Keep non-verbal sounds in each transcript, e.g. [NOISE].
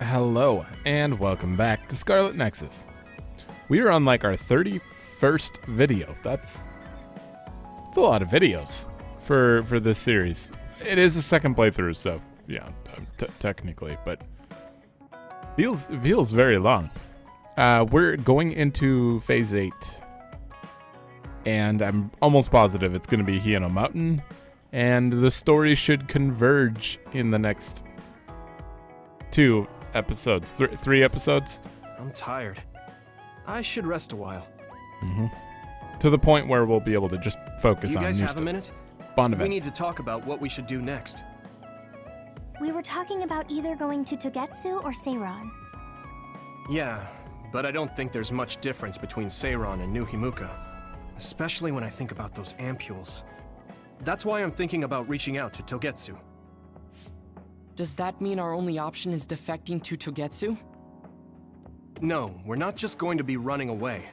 Hello, and welcome back to Scarlet Nexus. We are on like our 31st video. That's that's a lot of videos for for this series. It is a second playthrough, so yeah, um, technically, but feels feels very long. Uh, we're going into phase eight, and I'm almost positive it's going to be Hino Mountain, and the story should converge in the next two episodes, th- three episodes, I'm tired. I should rest a while. Mm-hmm. to the point where we'll be able to just focus you on guys have stuff. a minute? Bond We need to talk about what we should do next. We were talking about either going to Togetsu or Seiran. Yeah, but I don't think there's much difference between Seiran and New Himuka. Especially when I think about those ampules. That's why I'm thinking about reaching out to Togetsu. Does that mean our only option is defecting to Togetsu? No, we're not just going to be running away.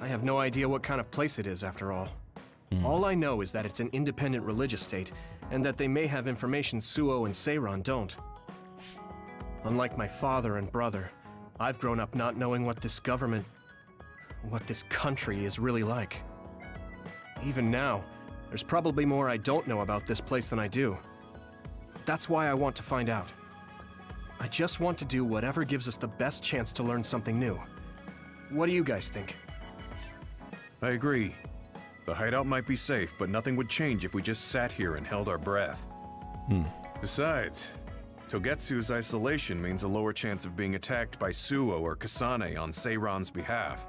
I have no idea what kind of place it is, after all. Hmm. All I know is that it's an independent religious state, and that they may have information Suoh and Seiran don't. Unlike my father and brother, I've grown up not knowing what this government, what this country is really like. Even now, there's probably more I don't know about this place than I do. That's why I want to find out. I just want to do whatever gives us the best chance to learn something new. What do you guys think? I agree. The hideout might be safe, but nothing would change if we just sat here and held our breath. Hmm. Besides, Togetsu's isolation means a lower chance of being attacked by Suoh or Kasane on Seiran's behalf.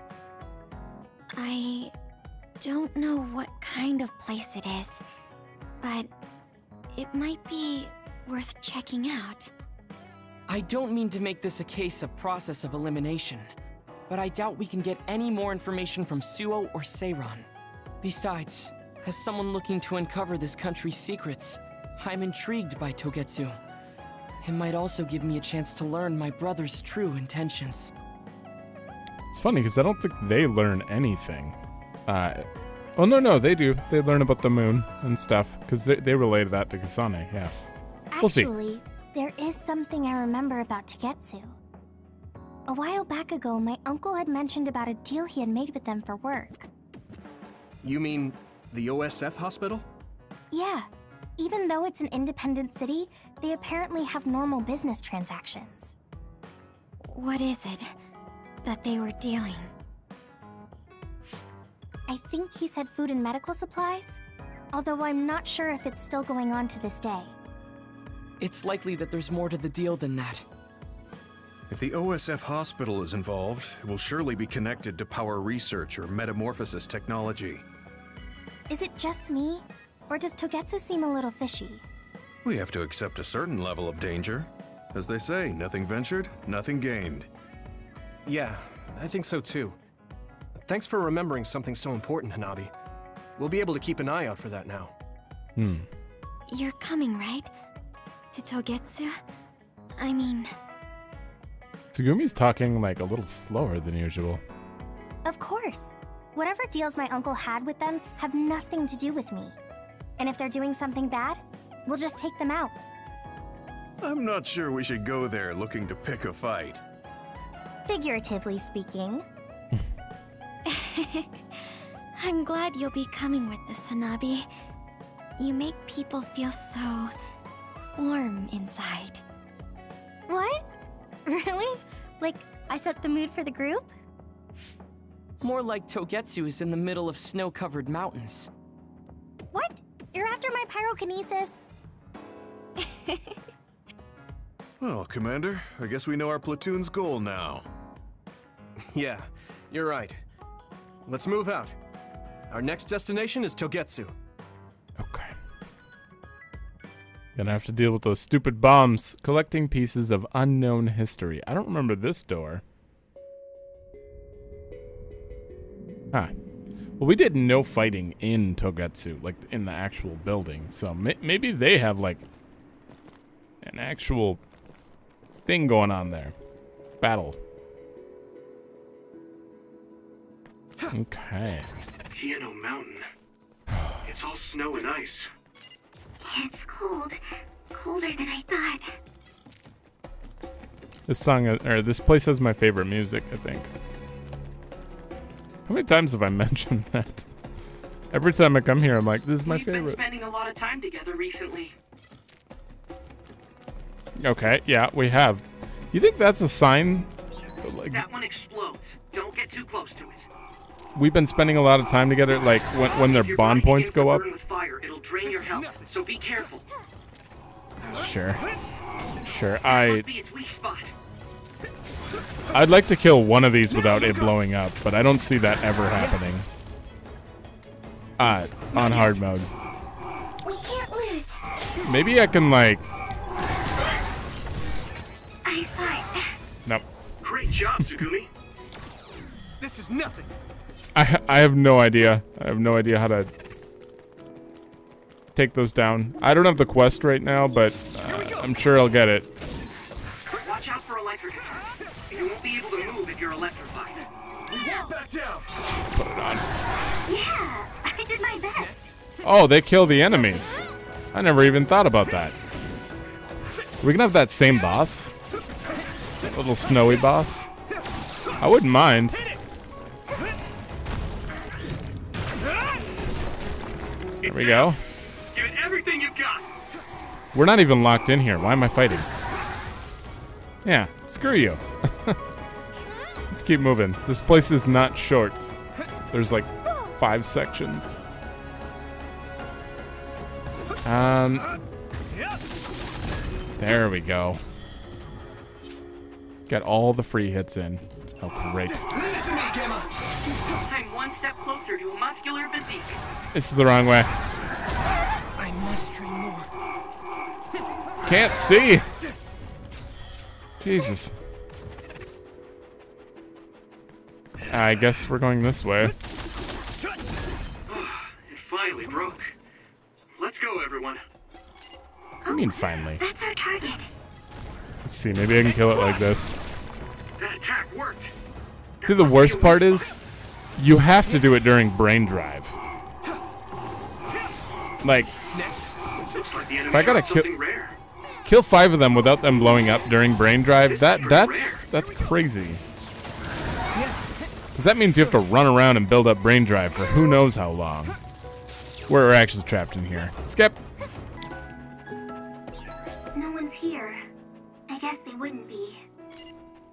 I don't know what kind of place it is, but it might be worth checking out. I don't mean to make this a case of process of elimination, but I doubt we can get any more information from Suoh or Seiran. Besides, as someone looking to uncover this country's secrets, I'm intrigued by Togetsu. It might also give me a chance to learn my brother's true intentions. It's funny because I don't think they learn anything. Uh, oh no, no, they do. They learn about the moon and stuff because they they related that to Kasane. Yeah. We'll see. Actually, there is something I remember about Togetsu. A while back ago, my uncle had mentioned about a deal he had made with them for work. You mean the OSF hospital? Yeah, even though it's an independent city, they apparently have normal business transactions. What is it that they were dealing? I think he said food and medical supplies, although I'm not sure if it's still going on to this day. It's likely that there's more to the deal than that. If the OSF hospital is involved, it will surely be connected to power research or metamorphosis technology. Is it just me, or does Togetsu seem a little fishy? We have to accept a certain level of danger. As they say, nothing ventured, nothing gained. Yeah, I think so too. Thanks for remembering something so important, Hanabi. We'll be able to keep an eye out for that now. Hmm. You're coming, right? To Togetsu? I mean, Tsugumi's talking like a little slower than usual. of course. Whatever deals my uncle had with them have nothing to do with me. And if they're doing something bad, we'll just take them out. I'm not sure we should go there looking to pick a fight. Figuratively speaking. [LAUGHS] I'm glad you'll be coming with us, Hanabi. You make people feel so warm inside. What? Really? Like, I set the mood for the group? More like Togetsu is in the middle of snow-covered mountains. What? You're after my pyrokinesis? [LAUGHS] Well, Commander, I guess we know our platoon's goal now. [LAUGHS] Yeah, you're right. Let's move out. Our next destination is Togetsu. Okay. Gonna have to deal with those stupid bombs. Collecting pieces of unknown history. I don't remember this door. Huh. Well, we did no fighting in Togetsu, like in the actual building. So may- maybe they have like an actual thing going on there. Battle. Okay. Piano Mountain. It's all snow and ice. It's cold. Colder than I thought. This song, uh, or this place has my favorite music, I think. How many times have I [LAUGHS] mentioned that? Every time I come here, I'm like, this is my We've been spending a lot of time together recently. Okay, yeah, we have. You think that's a sign? Like, That one explodes. Don't get too close to it. We've been spending a lot of time together, like, when, when their bond points go up? fire, it'll drain your health, so be careful. Sure. Sure, I, be its weak spot. I'd like to kill one of these without it blowing up, but I don't see that ever happening. Uh, on hard mode. We can't lose. Maybe I can, like, Eyesight. nope. Great job, Tsugumi. this is nothing. I I have no idea. I have no idea how to take those down. I don't have the quest right now, but uh, I'm sure I'll get it. Watch out for electric attacks. You won't be able to move if you're electrified. Back down. Put it on. Yeah, I did my best. Oh, they kill the enemies. I never even thought about that. We can have that same boss. That little snowy boss. I wouldn't mind. There we go. Give it everything you got. We're not even locked in here. Why am I fighting? Yeah, screw you. [LAUGHS] Let's keep moving. This place is not short. There's like five sections. Um, there we go. Got all the free hits in. Oh, great. I'm one step closer to a muscular physique. This is the wrong way. I must train more. Can't see. Jesus. I guess we're going this way. [SIGHS] It finally broke. Let's go, everyone. I mean, finally. That's our target. Let's see. Maybe I can kill it like this. That. See, the worst part is, you have to do it during brain drive. Like, Next. Looks like the enemy If I gotta kill- kill five of them without them blowing up during brain drive. That that's that's crazy. Because that means you have to run around and build up brain drive for who knows how long. We're actually trapped in here. Skip. No one's here. I guess they wouldn't be.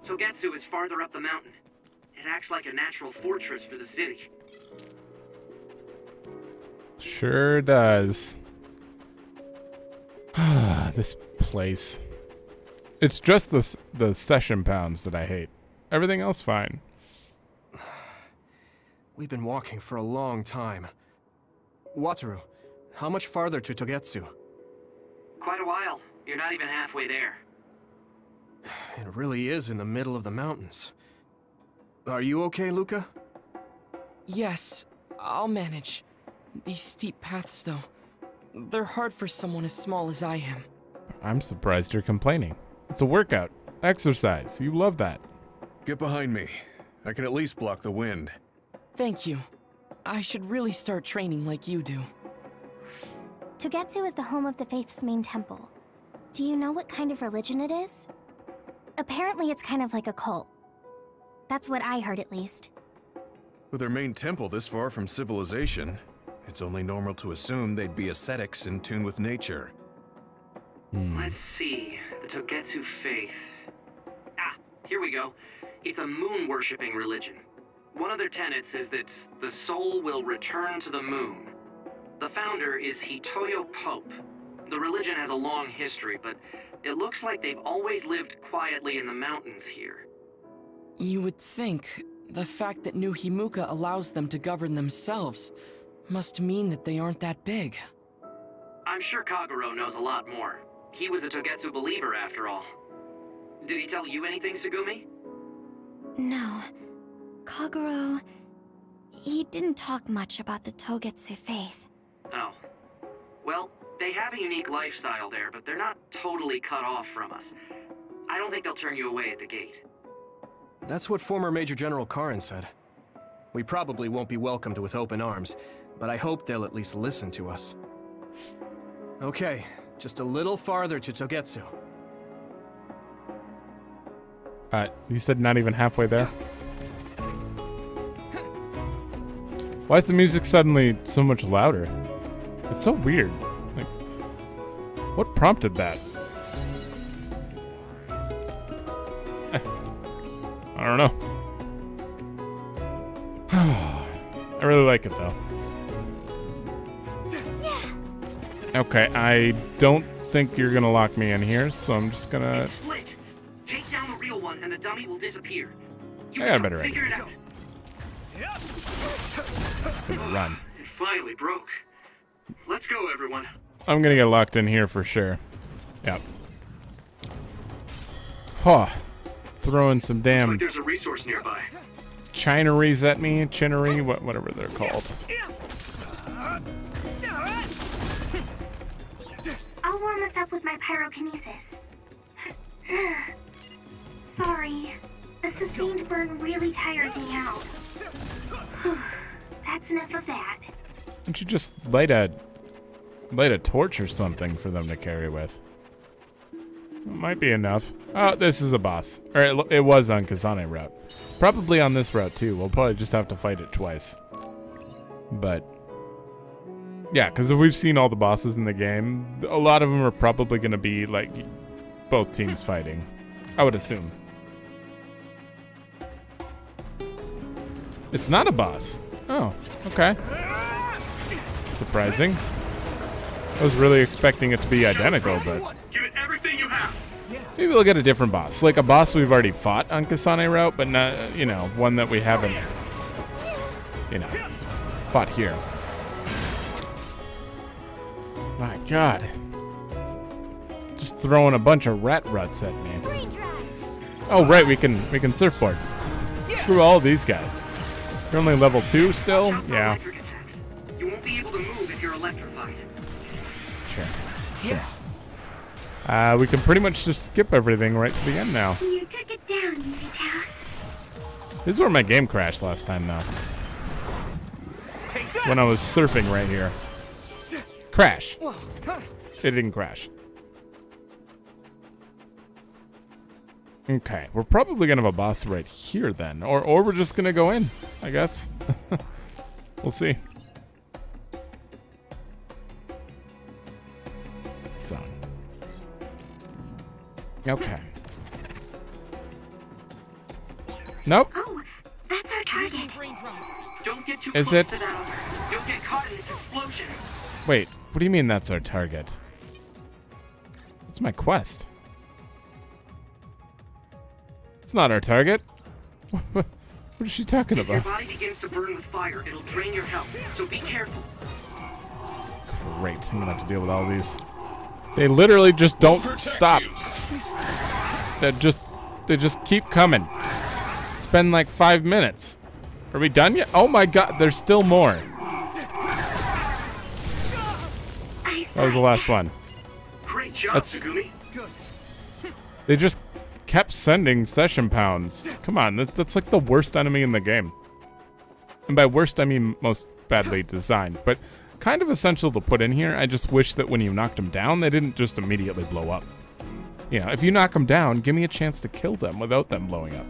Togetsu is farther up the mountain. It acts like a natural fortress for the city. Sure does. [SIGHS] this place. It's just the the session pounds that I hate. Everything else fine. [SIGHS] We've been walking for a long time. Wataru, how much farther to Togetsu? Quite a while. You're not even halfway there. [SIGHS] It really is in the middle of the mountains. Are you okay, Luca? Yes, I'll manage. These steep paths, though, they're hard for someone as small as I am. I'm surprised you're complaining. It's a workout. Exercise. You love that. Get behind me. I can at least block the wind. Thank you. I should really start training like you do. Togetsu is the home of the Faith's main temple. Do you know what kind of religion it is? Apparently, it's kind of like a cult. That's what I heard, at least. With their main temple this far from civilization, it's only normal to assume they'd be ascetics in tune with nature. Let's see. The Togetsu faith. Ah, here we go. It's a moon worshipping religion. One of their tenets is that the soul will return to the moon. The founder is Hitoyo Pope. The religion has a long history, but it looks like they've always lived quietly in the mountains here. You would think the fact that New Himuka allows them to govern themselves must mean that they aren't that big. I'm sure Kagero knows a lot more. He was a Togetsu believer after all. Did he tell you anything, Tsugumi? No. Kagero... He didn't talk much about the Togetsu faith. Oh. Well, they have a unique lifestyle there, but they're not totally cut off from us. I don't think they'll turn you away at the gate. That's what former Major General Karen said. We probably won't be welcomed with open arms, but I hope they'll at least listen to us. Okay, just a little farther to Togetsu. Uh, you said not even halfway there? Why is the music suddenly so much louder? It's so weird. Like, what prompted that? I don't know. [SIGHS] I really like it though. Okay, I don't think you're gonna lock me in here, so I'm just gonna. Split. Take down the real one, and the dummy will disappear. You I got a better figure idea. it out. Just gonna run. It finally broke. Let's go, everyone. I'm gonna get locked in here for sure. Yep. Huh. Throwing some Looks damn like there's a resource nearby. chineries at me, chinnery, what, whatever they're called. I'll warm us up with my pyrokinesis. [SIGHS] Sorry. The sustained burn really tires me out. [SIGHS] That's enough of that. Why don't you just light a light a torch or something for them to carry with? Might be enough. Oh, this is a boss. Or it, it was on Kasane route. Probably on this route too. We'll probably just have to fight it twice. But yeah, because if we've seen all the bosses in the game, a lot of them are probably going to be like both teams fighting. I would assume. It's not a boss. Oh, okay. Surprising. I was really expecting it to be identical, but maybe we'll get a different boss. Like a boss we've already fought on Kasane route, but not, uh, you know, one that we haven't, you know, fought here. My god. Just throwing a bunch of rat ruts at me. Oh, right, we can we can surfboard. Screw all these guys. You're only level two still? Yeah, Uh, we can pretty much just skip everything right to the end now. You took it down, Yurita. This is where my game crashed last time, though. When I was surfing right here. Crash. It didn't crash. Okay, we're probably gonna have a boss right here then, or or we're just gonna go in, I guess. [LAUGHS] we'll see. Okay. Nope. Oh, that's our target. Don't get too Is close it- to that. You'll get caught in its explosion. Wait, what do you mean that's our target? It's my quest. It's not our target. [LAUGHS] what is she talking If your about? body begins to burn with fire, it'll drain your health. So be careful. Great, I'm gonna have to deal with all these. They literally just don't stop. They just, they just keep coming. It's been like five minutes. Are we done yet? Oh my god, there's still more. That was the last one. Great job, That's- [LAUGHS] They just kept sending session pounds. Come on, that's, that's like the worst enemy in the game. And by worst, I mean most badly designed, but kind of essential to put in here. I just wish that when you knocked them down, they didn't just immediately blow up. You know, if you knock them down, give me a chance to kill them without them blowing up.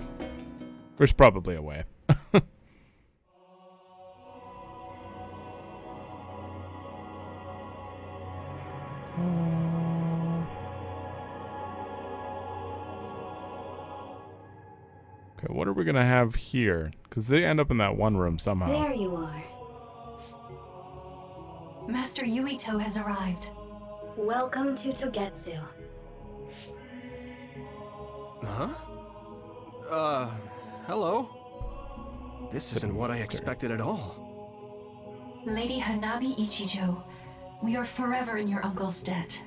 There's probably a way. [LAUGHS] Okay, what are we gonna have here? Because they end up in that one room somehow. There you are. Master Yuito has arrived. Welcome to Togetsu. Huh? Uh, hello? This isn't what I expected at all. Lady Hanabi Ichijo, we are forever in your uncle's debt.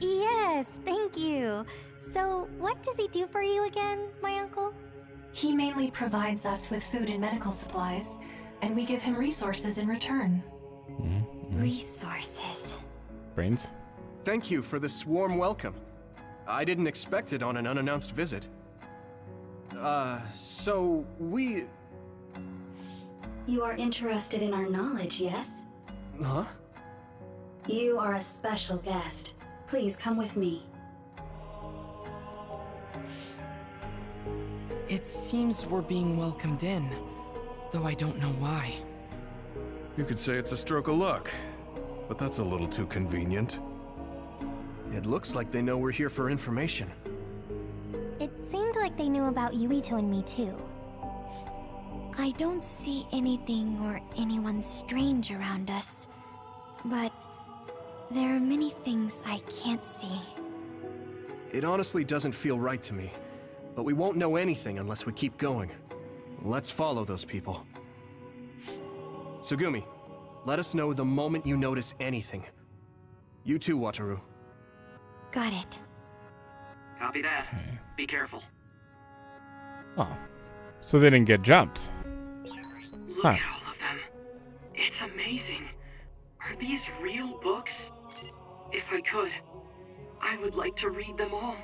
Yes, thank you. So, what does he do for you again, my uncle? He mainly provides us with food and medical supplies, and we give him resources in return. Resources. Brains? Thank you for this warm welcome. I didn't expect it on an unannounced visit. Uh, so we. You are interested in our knowledge, yes? Huh? You are a special guest. Please come with me. It seems we're being welcomed in, though I don't know why. You could say it's a stroke of luck, but that's a little too convenient. It looks like they know we're here for information. It seemed like they knew about Yuito and me too. I don't see anything or anyone strange around us, but there are many things I can't see. It honestly doesn't feel right to me, but we won't know anything unless we keep going. Let's follow those people. Tsugumi, let us know the moment you notice anything. You too, Wataru. Got it. Copy that. Okay. Be careful. Oh. So they didn't get jumped. Look Huh. at all of them. It's amazing. Are these real books? If I could, I would like to read them all.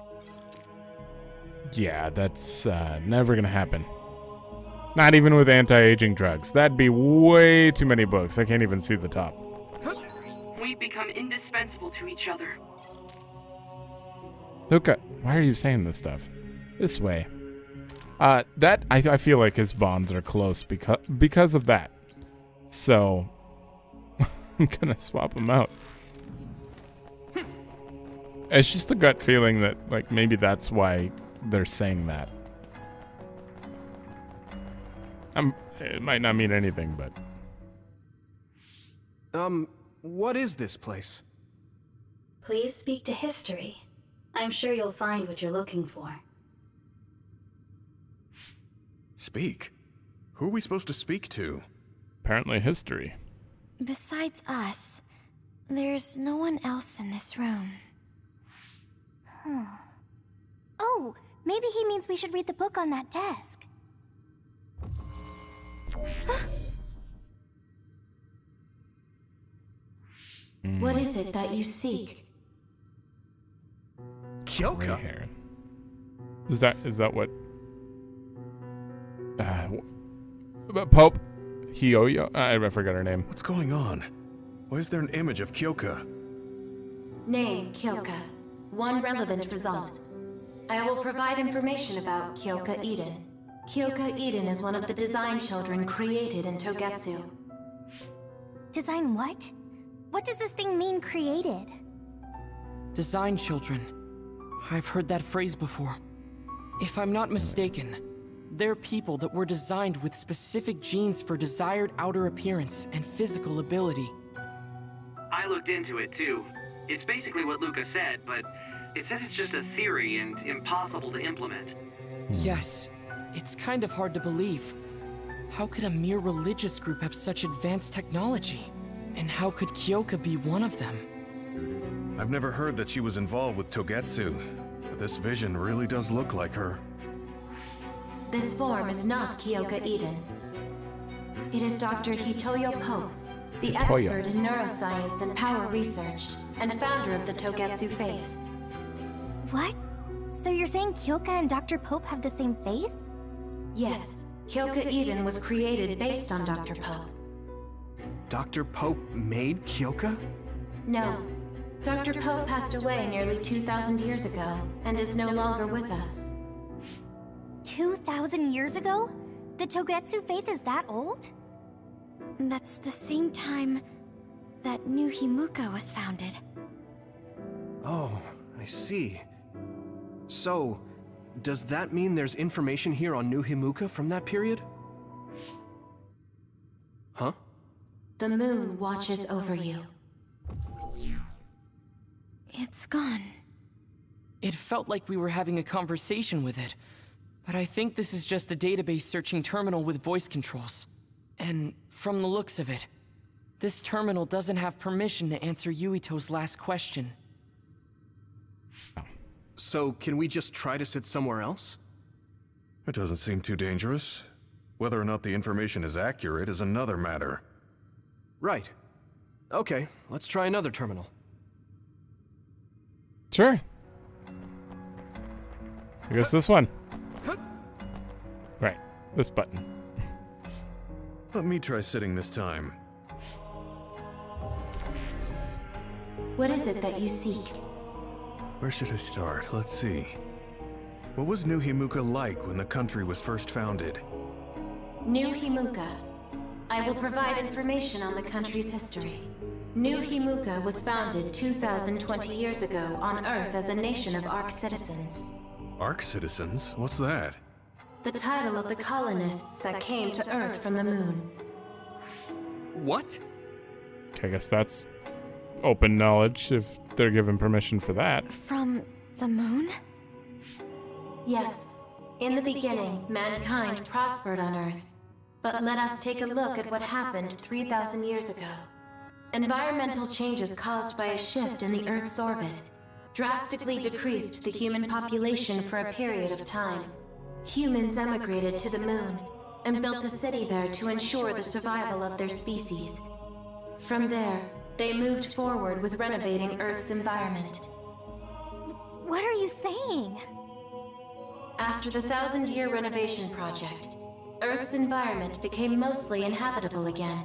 Yeah, that's uh, never gonna happen. Not even with anti-aging drugs. That'd be way too many books. I can't even see the top. We've become indispensable to each other. Luca, why are you saying this stuff? This way. Uh, that I, I feel like his bonds are close because because of that. So [LAUGHS] I'm gonna swap him out. It's just a gut feeling that like maybe that's why they're saying that. Um, it might not mean anything, but Um, what is this place? Please speak to history. I'm sure you'll find what you're looking for. Speak? Who are we supposed to speak to? apparently history. Besides us, there's no one else in this room. Huh. Oh, maybe he means we should read the book on that desk. What is it that you seek? Kyoka? hair. Is that is that what? Uh, wh- Pope Hioyo. I, I forgot her name. What's going on? Why is there an image of Kyoka? Name, Kyoka. One relevant result. I will provide information about Kyoka Eden. Kyoka Eden is one of the design children created in Togetsu. Design what? What does this thing mean, created? Design children. I've heard that phrase before. If I'm not mistaken, they're people that were designed with specific genes for desired outer appearance and physical ability. I looked into it too. It's basically what Luca said, but it says it's just a theory and impossible to implement. Yes, it's kind of hard to believe. How could a mere religious group have such advanced technology? And how could Kyoka be one of them? I've never heard that she was involved with Togetsu, but this vision really does look like her. This form is not Kyoka Eden. It is Dr. Hitoyo Pope, the Hitoyo. expert in neuroscience and power research, and founder of the Togetsu faith. What? So you're saying Kyoka and Dr. Pope have the same face? Yes, Kyoka Eden was created based on Dr. Pope. Dr. Pope made Kyoka? No, Dr. Pope passed away nearly 2,000 years ago and is no longer with us. 2,000 years ago? The Togetsu faith is that old? That's the same time that New Himuka was founded. Oh, I see. So, does that mean there's information here on New Himuka from that period? Huh? The moon watches over you. It's gone. It felt like we were having a conversation with it, but I think this is just a database searching terminal with voice controls. And from the looks of it, this terminal doesn't have permission to answer Yuito's last question. So, can we just try to sit somewhere else? It doesn't seem too dangerous. Whether or not the information is accurate is another matter. Right. Okay, let's try another terminal. Sure. I guess this one. Right, this button. Let me try sitting this time. What is it that you seek? Where should I start? Let's see. What was New Himuka like when the country was first founded? New Himuka. I will provide information on the country's history. New Himuka was founded 2,020 years ago on Earth as a nation of Ark citizens. Ark citizens? What's that? The title of the colonists that came to Earth from the moon. What? I guess that's open knowledge if they're given permission for that. From the moon? Yes. In the beginning, mankind prospered on Earth. But let us take a look at what happened 3,000 years ago. Environmental changes caused by a shift in the Earth's orbit drastically decreased the human population for a period of time. Humans emigrated to the moon and built a city there to ensure the survival of their species. From there, they moved forward with renovating Earth's environment. What are you saying? After the thousand year renovation project, Earth's environment became mostly inhabitable again.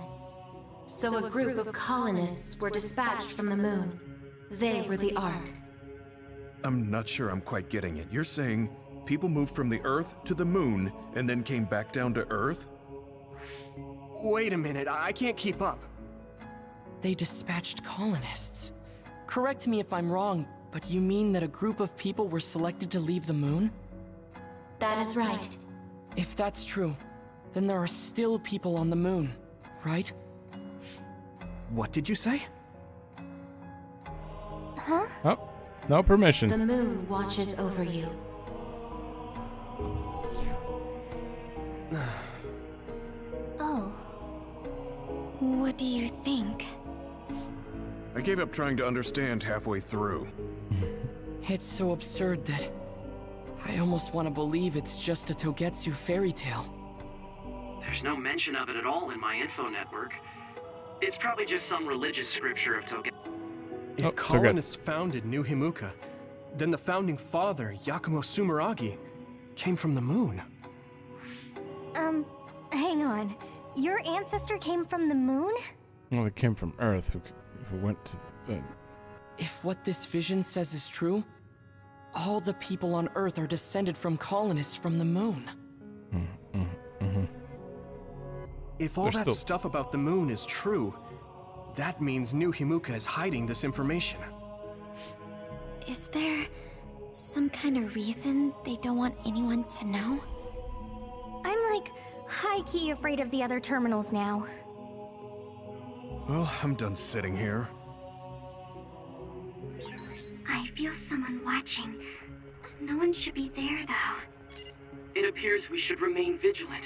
So a group of colonists were dispatched from the moon. They were the Ark. I'm not sure I'm quite getting it. You're saying people moved from the Earth to the moon and then came back down to Earth? Wait a minute, I can't keep up. They dispatched colonists. Correct me if I'm wrong, but you mean that a group of people were selected to leave the moon? That is right. If that's true, then there are still people on the moon, right? What did you say? Huh? Oh, no permission. The moon watches over you. [SIGHS] Oh. What do you think? I gave up trying to understand halfway through. [LAUGHS] It's so absurd that I almost want to believe it's just a Togetsu fairy tale. There's no mention of it at all in my info network. It's probably just some religious scripture of Togetsu. If Oh, colonists founded New Himuka, then the founding father, Yakumo Sumeragi, came from the moon. Um, hang on. Your ancestor came from the moon? Well, it came from Earth, who, who went to the. Uh, If what this vision says is true, all the people on Earth are descended from colonists from the moon. If all There's that still- stuff about the moon is true, that means New Himuka is hiding this information. Is there some kind of reason they don't want anyone to know? I'm like high key afraid of the other terminals now. Well, I'm done sitting here. I feel someone watching. No one should be there though. It appears we should remain vigilant.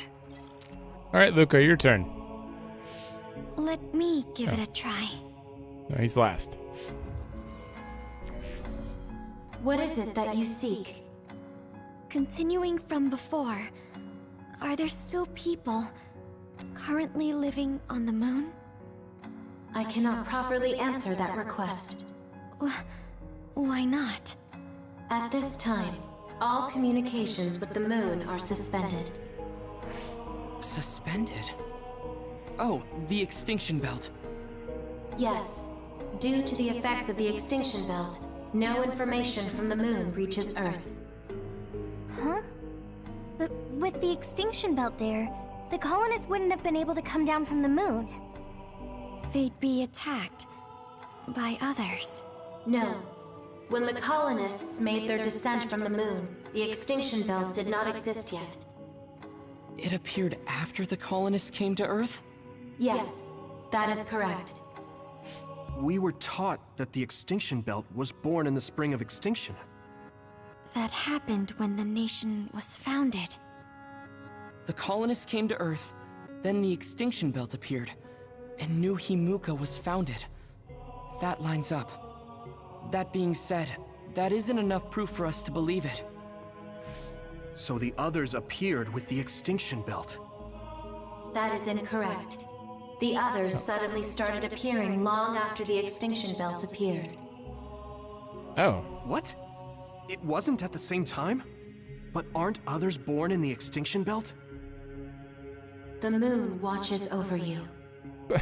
All right, Luca, your turn. Let me give it a oh. try. No, he's last. What is it that you seek? Continuing from before, are there still people currently living on the moon? I cannot properly answer that request. Why not? At this time, all communications with the moon are suspended. Suspended? Oh, the extinction belt. Yes, due to the effects of the extinction belt, no information from the moon reaches Earth. Huh? But with the extinction belt there, the colonists wouldn't have been able to come down from the moon. They'd be attacked by others. No. When the colonists made their descent from the moon, the extinction belt did not exist yet. It appeared after the colonists came to Earth? Yes, that is correct. We were taught that the extinction belt was born in the spring of extinction. That happened when the nation was founded. The colonists came to Earth, then the extinction belt appeared, and New Himuka was founded. That lines up. That being said, that isn't enough proof for us to believe it. So the others appeared with the extinction belt. That is incorrect. The others suddenly started appearing long after the extinction belt appeared. Oh, What? It wasn't at the same time? But aren't others born in the extinction belt? The moon watches over you. [SIGHS]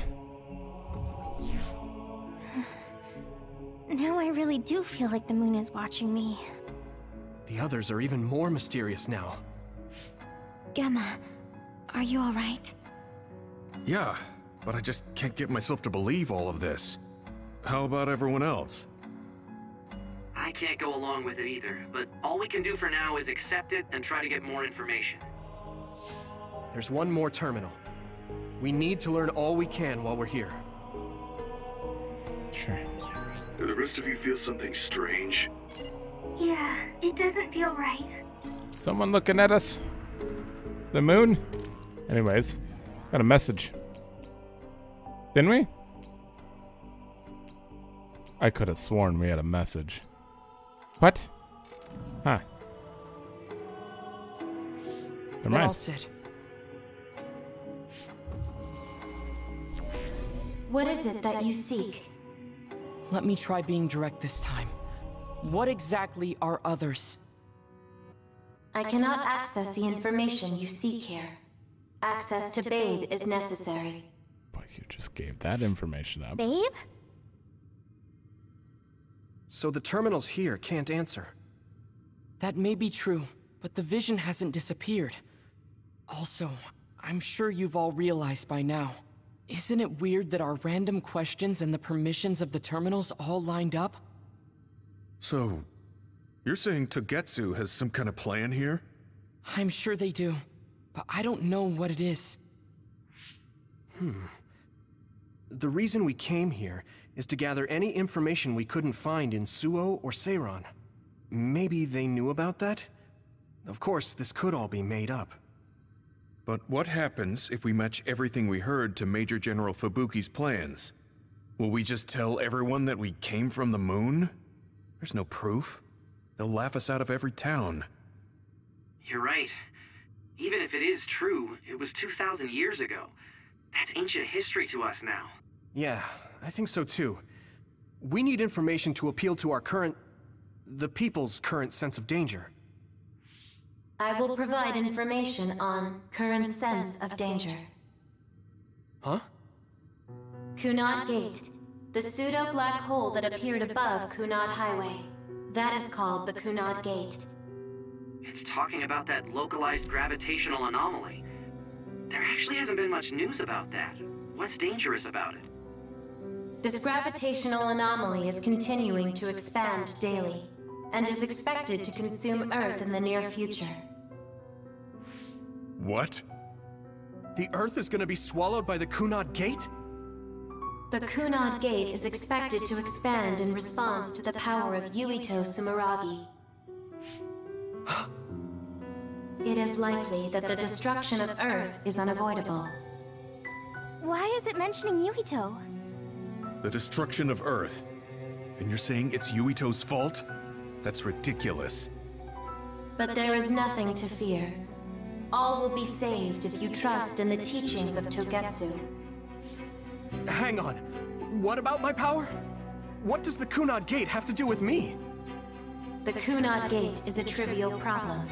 Now I really do feel like the moon is watching me. The others are even more mysterious now. Gemma, are you alright? Yeah, but I just can't get myself to believe all of this. How about everyone else? I can't go along with it either, but all we can do for now is accept it and try to get more information. There's one more terminal. We need to learn all we can while we're here. Sure. Do the rest of you feel something strange? Yeah, it doesn't feel right. Someone looking at us? The moon? Anyways, got a message. Didn't we? I could have sworn we had a message. What? Huh. Never That mind. all said. What is it that you seek? Let me try being direct this time. What exactly are others? I cannot access the information you seek here. Access to Babe is necessary. Boy, you just gave that information up. Babe? So the terminals here can't answer. That may be true, but the vision hasn't disappeared. Also, I'm sure you've all realized by now. Isn't it weird that our random questions and the permissions of the terminals all lined up? So, you're saying Togetsu has some kind of plan here? I'm sure they do, but I don't know what it is. Hmm. The reason we came here is to gather any information we couldn't find in Suoh or Seiran. Maybe they knew about that? Of course, this could all be made up. But what happens if we match everything we heard to Major General Fubuki's plans? Will we just tell everyone that we came from the moon? There's no proof. They'll laugh us out of every town. You're right. Even if it is true, it was 2,000 years ago. That's ancient history to us now. Yeah, I think so too. We need information to appeal to our current. the people's current sense of danger. I will provide information on current sense of danger. Huh? Kunad Gate, the pseudo black hole that appeared above Kunad Highway. That is called the Kunad Gate. It's talking about that localized gravitational anomaly. There actually hasn't been much news about that. What's dangerous about it? This gravitational anomaly is continuing to expand daily and is expected to consume Earth in the near future. What? The Earth is gonna be swallowed by the Kunad Gate? The Kunad Gate is expected to expand in response to the power of Yuito Sumeragi. [GASPS] It is likely that the destruction of Earth is unavoidable. Why is it mentioning Yuito? The destruction of Earth. And you're saying it's Yuito's fault? That's ridiculous. But there is nothing to fear. All will be saved if you trust in the teachings of Togetsu. Hang on. What about my power? What does the Kunad Gate have to do with me? The Kunad Gate is a trivial problem.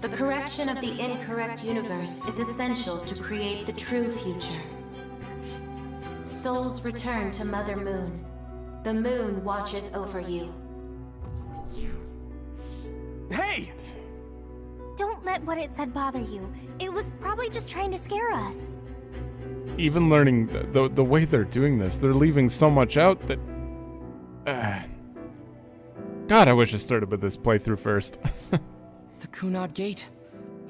The correction of the incorrect universe is essential to create the true future. Souls return to Mother Moon. The moon watches over you. Hey! Don't let what it said bother you. It was probably just trying to scare us. Even learning the, the, the way they're doing this, they're leaving so much out that. Uh, God, I wish I started with this playthrough first. [LAUGHS] The Kunad Gate.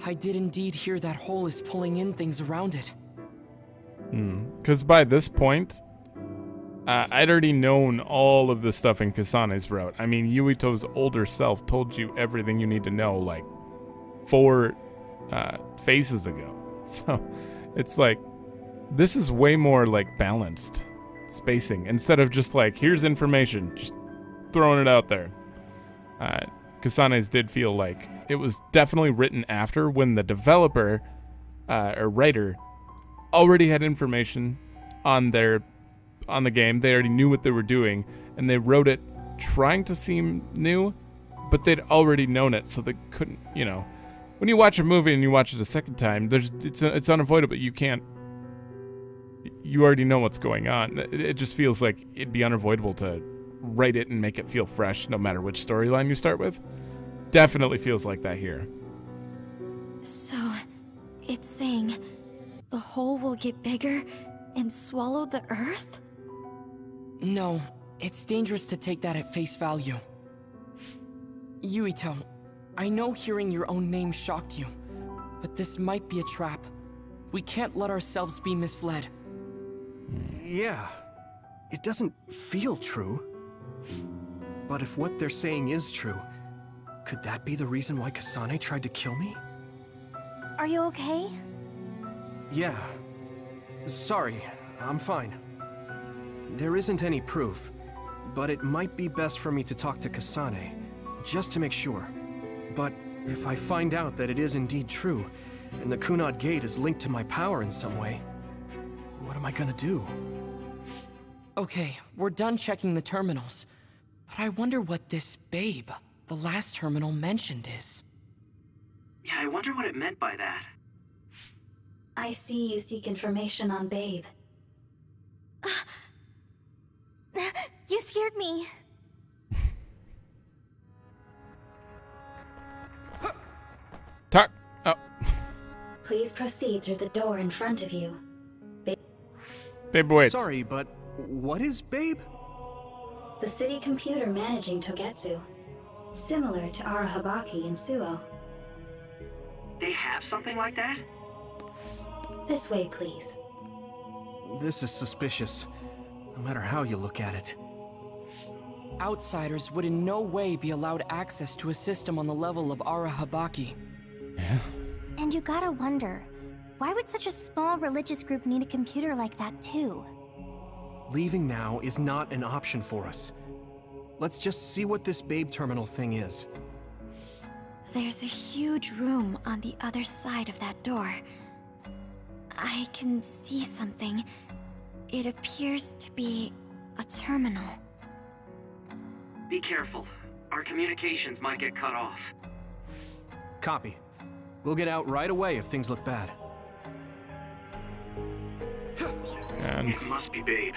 I did indeed hear that hole is pulling in things around it. Hmm, because by this point, uh, I'd already known all of the stuff in Kasane's route. I mean, Yuito's older self told you everything you need to know, like, four uh, phases ago. [LAUGHS] So it's like, this is way more, like, balanced spacing instead of just like, here's information, just throwing it out there. Uh, Kasane's did feel like it was definitely written after when the developer uh, or writer already had information on their on the game. They already knew what they were doing, and they wrote it trying to seem new, but they'd already known it, so they couldn't, you know, when you watch a movie and you watch it a second time, there's it's it's unavoidable. You can't. You already know what's going on. It, it just feels like it'd be unavoidable to write it and make it feel fresh, no matter which storyline you start with. Definitely feels like that here. So, it's saying the hole will get bigger and swallow the Earth? No, it's dangerous to take that at face value. Yuito, I know hearing your own name shocked you, but this might be a trap. We can't let ourselves be misled. Yeah, it doesn't feel true. But if what they're saying is true, could that be the reason why Kasane tried to kill me? Are you okay? Yeah. Sorry, I'm fine. There isn't any proof, but it might be best for me to talk to Kasane, just to make sure. But if I find out that it is indeed true, and the Kunad Gate is linked to my power in some way, what am I gonna do? Okay, we're done checking the terminals. But I wonder what this babe, the last terminal mentioned is. Yeah, I wonder what it meant by that. I see you seek information on Babe. [SIGHS] You scared me. Talk. Oh, Please proceed through the door in front of you. babe, wait. Sorry, but what is Babe? The city computer managing Togetsu. Similar to Arahabaki and Suoh. They have something like that? This way, please. This is suspicious, no matter how you look at it. Outsiders would in no way be allowed access to a system on the level of Arahabaki. Yeah. And you gotta wonder, why would such a small religious group need a computer like that too? Leaving now is not an option for us. Let's just see what this Babe Terminal thing is. There's a huge room on the other side of that door. I can see something. It appears to be a terminal. Be careful. Our communications might get cut off. Copy. We'll get out right away if things look bad. And It must be Babe.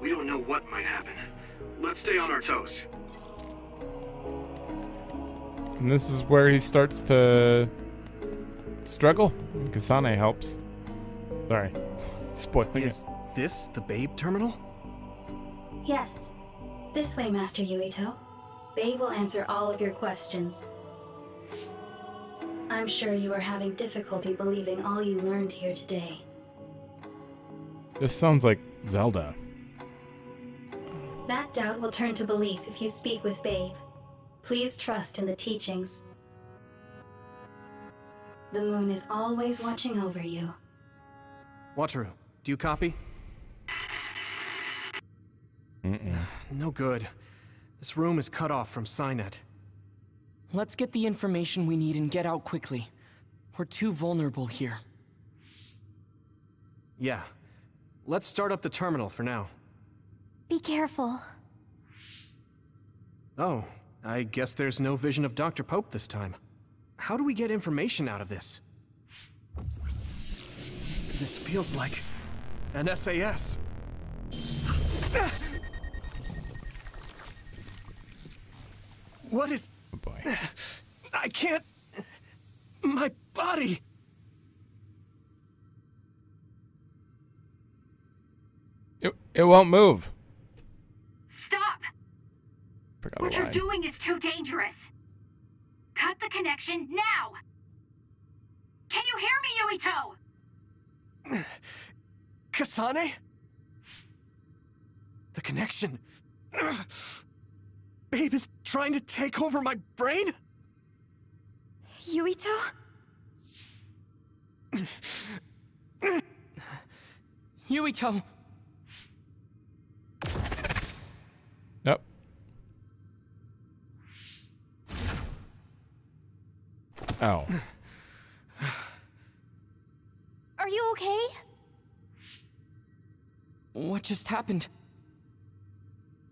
We don't know what might happen. Let's stay on our toes. And this is where he starts to struggle. Kasane helps. Sorry. [LAUGHS] Spoiling Is this the Babe Terminal? Yes. This way, Master Yuito. Babe will answer all of your questions. I'm sure you are having difficulty believing all you learned here today. This sounds like Zelda. That doubt will turn to belief if you speak with Babe. Please trust in the teachings. The moon is always watching over you. Wataru, do you copy? Mm-mm. [SIGHS] No good. This room is cut off from Cynet. Let's get the information we need and get out quickly. We're too vulnerable here. Yeah. Let's start up the terminal for now. Be careful. Oh, I guess there's no vision of Dr. Pope this time. How do we get information out of this? This feels like an SAS. What is... Oh boy. I can't... My body... It, it won't move. Stop! Forgot What you're doing is too dangerous. Cut the connection now! Can you hear me, Yuito? Kasane? The connection... Babe is trying to take over my brain? Yuito? Yuito! Yep. Oh. Are you okay? What just happened?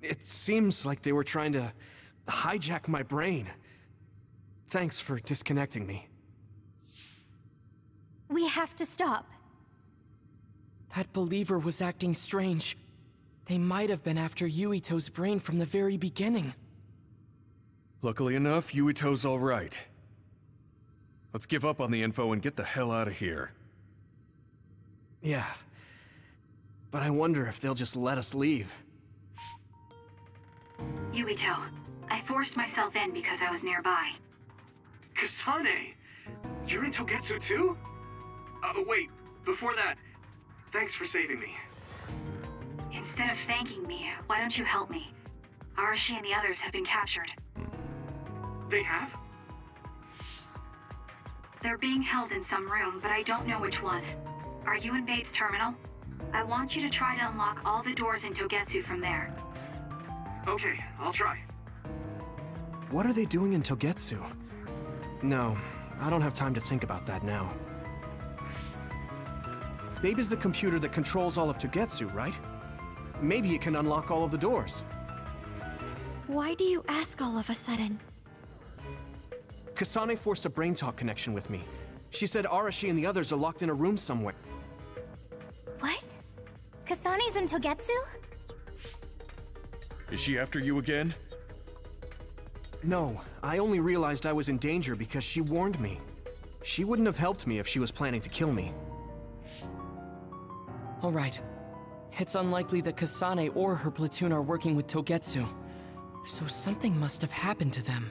It seems like they were trying to hijack my brain. Thanks for disconnecting me. We have to stop. That believer was acting strange. They might have been after Yuito's brain from the very beginning. Luckily enough, Yuito's all right. Let's give up on the info and get the hell out of here. Yeah. But I wonder if they'll just let us leave. Yuito, I forced myself in because I was nearby. Kasane! You're in Togetsu too? Uh, wait, before that, thanks for saving me. Instead of thanking me, why don't you help me? Arashi and the others have been captured. They have? They're being held in some room, but I don't know which one. Are you in Babe's terminal? I want you to try to unlock all the doors in Togetsu from there. Okay, I'll try. What are they doing in Togetsu? No, I don't have time to think about that now. Babe is the computer that controls all of Togetsu, right? Maybe it can unlock all of the doors. Why do you ask all of a sudden? Kasane forced a brain talk connection with me. She said Arashi and the others are locked in a room somewhere. What? Kasane's in Togetsu? Is she after you again? No, I only realized I was in danger because she warned me. She wouldn't have helped me if she was planning to kill me. Alright. It's unlikely that Kasane or her platoon are working with Togetsu. So something must have happened to them.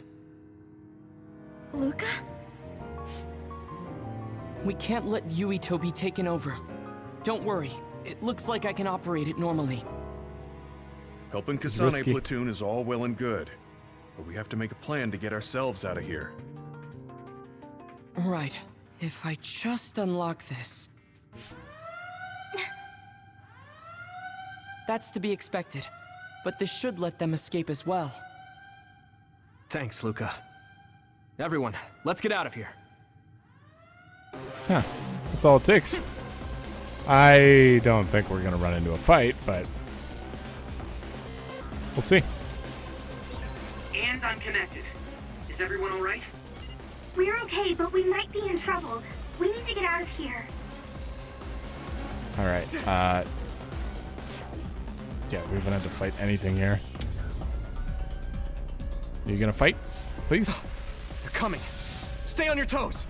Luka? We can't let Yuito be taken over. Don't worry, it looks like I can operate it normally. Helping Kasane platoon is all well and good, but we have to make a plan to get ourselves out of here. Right. If I just unlock this... [LAUGHS] That's to be expected, but this should let them escape as well. Thanks, Luka. Everyone, let's get out of here. Huh. That's all it takes. I don't think we're gonna run into a fight, but we'll see. And I'm connected. Is everyone alright? We're okay, but we might be in trouble. We need to get out of here. All right. Uh, yeah, we haven't had to fight anything here. Are you gonna fight, please? They're coming. Stay on your toes.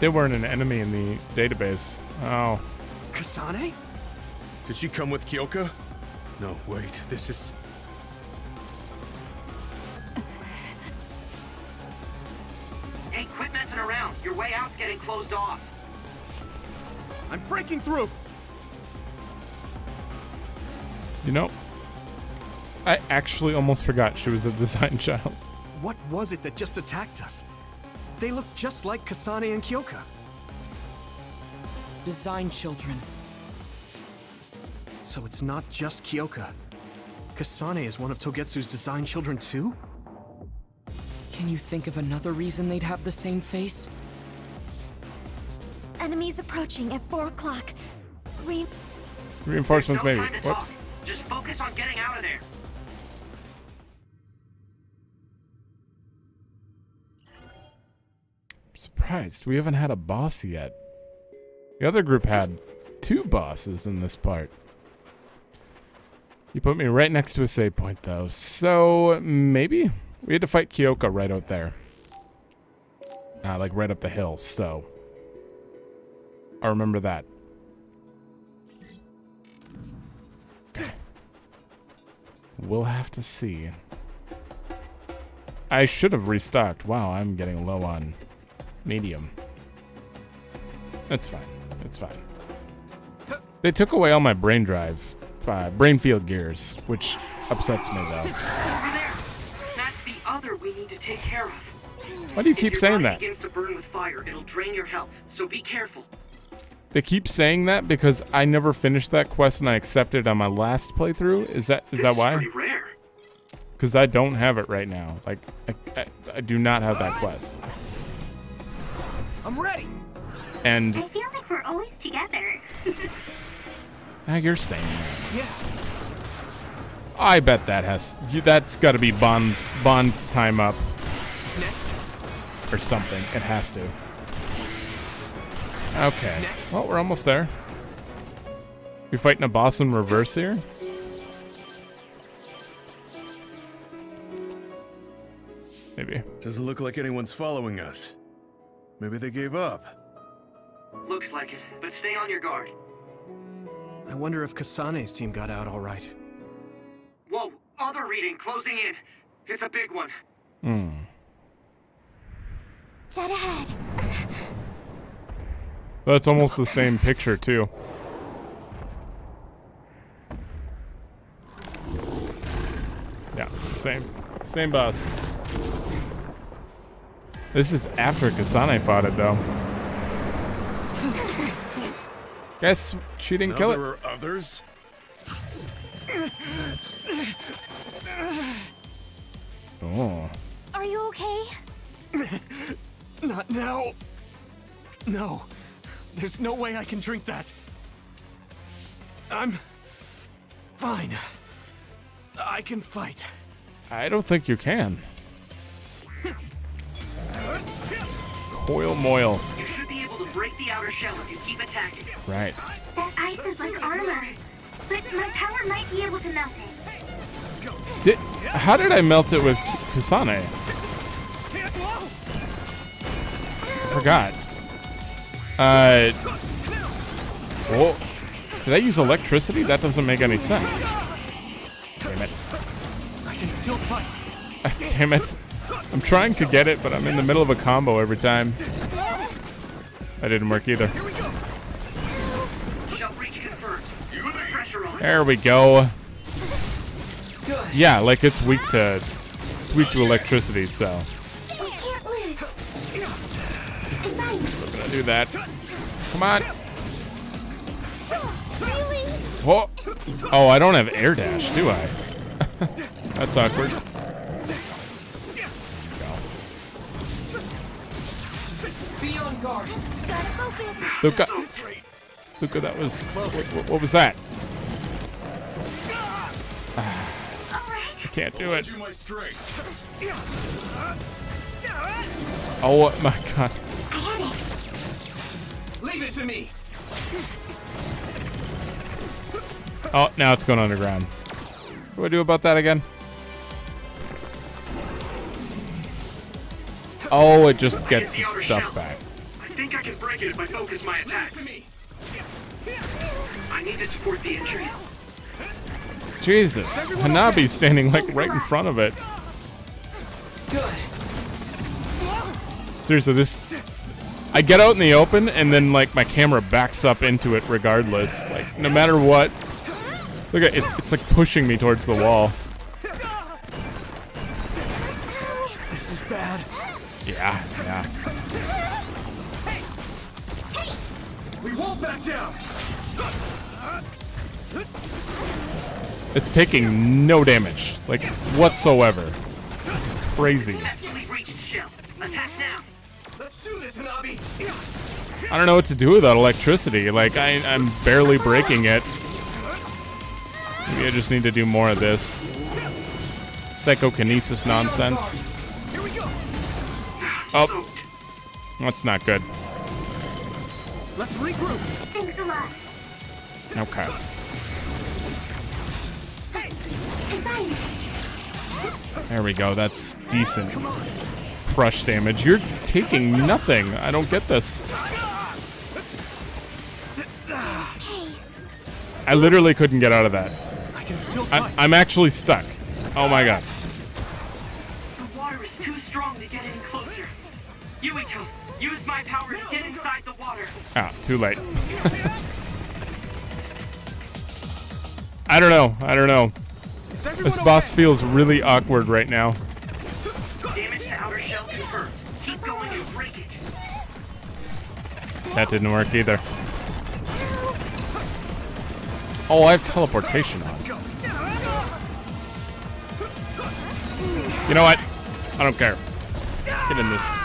They weren't an enemy in the database. Oh. Kasane? Did she come with Kyoka? No, wait, this is... Hey, quit messing around. Your way out's getting closed off. I'm breaking through! You know, I actually almost forgot she was a [LAUGHS] design child. What was it that just attacked us? They look just like Kasane and Kyoka. Design children. So it's not just Kyoka. Kasane is one of Togetsu's design children too? Can you think of another reason they'd have the same face? Enemies approaching at 4 o'clock. Re Reinforcements, no maybe. Whoops. talk. Just focus on getting out of there. Surprised. We haven't had a boss yet. The other group had two bosses in this part. You put me right next to a save point, though. So, maybe? We had to fight Kyoka right out there. Uh, like right up the hill, so. I remember that. We'll have to see. I should have restocked. Wow, I'm getting low on medium. That's fine. That's fine. They took away all my brain drive, uh, brain field gears, which upsets me though. That's the other we need to take care of. Why do you keep saying that? begins to burn with fire, it'll drain your health. So be careful. They keep saying that because I never finished that quest and I accepted on my last playthrough. Is that is that why? Pretty rare. Because I don't have it right now. Like I, I, I do not have that quest. I'm ready! And I feel like we're always together. [LAUGHS] Now you're saying that. Yeah. I bet that has you- that's got to be Bond Bond's time up Next. or something. It has to. Okay. Well, we're almost there. We fighting a boss in reverse here? Maybe. Doesn't look like anyone's following us. Maybe they gave up. Looks like it, but stay on your guard. I wonder if Kasane's team got out all right. Whoa, other reading closing in. It's a big one. Hmm. Dead ahead. That's almost the same picture too. Yeah, it's the same. Same boss. This is after Kasane fought it though. Guess she didn't Now kill there it. are others. Oh. Are you okay? Not now. No. There's no way I can drink that. I'm fine. I can fight. I don't think you can. [LAUGHS] Coil moil. You should be able to break the outer shell if you keep attacking. Right. That ice is like armor. But my power might be able to melt it. Did, how did I melt it with Kasane? Forgot. Uh. Whoa. Did I use electricity? That doesn't make any sense. Damn it. I can still fight. [LAUGHS] Damn it. I'm trying to get it, but I'm in the middle of a combo every time. That didn't work either. Shell breach confirmed. Put the pressure on. There we go. Yeah, like it's weak to it's weak to electricity, so We can't lose. still gonna do that. Come on. Whoa. Oh, oh, I don't have air dash, do I? [LAUGHS] That's awkward. Luka. Luka, that was what, what- was that? Ah, I can't do it. Oh my god. I had it. Leave it to me. Oh, now it's going underground. What do I do about that again? Oh, it just gets its stuff back. I think I can break it if I focus my attacks. I need to support the entry. Jesus. Hanabi's standing like right in front of it. Seriously, this. I get out in the open and then like my camera backs up into it regardless. Like no matter what. Look at it's it's like pushing me towards the wall. This is bad. Yeah, yeah. We won't back down. It's taking no damage, like whatsoever. This is crazy. Successfully breached shell. Attack now. Let's do this, Hanabi. I don't know what to do without electricity. Like I, I'm barely breaking it. Maybe I just need to do more of this psychokinesis nonsense. Here we go. Oh, that's not good. Let's regroup. Thanks a lot. Okay. I'm. There we go. That's decent. Crush damage. You're taking nothing. I don't get this. I literally couldn't get out of that. I can still I, fight. I'm actually stuck. Oh my god. Ah, too late. I don't know. I don't know. This boss okay? feels really awkward right now. Damage to outer shell confirmed. Keep going and break it. That didn't work either. Oh, I have teleportation on. You know what? I don't care. Get in this.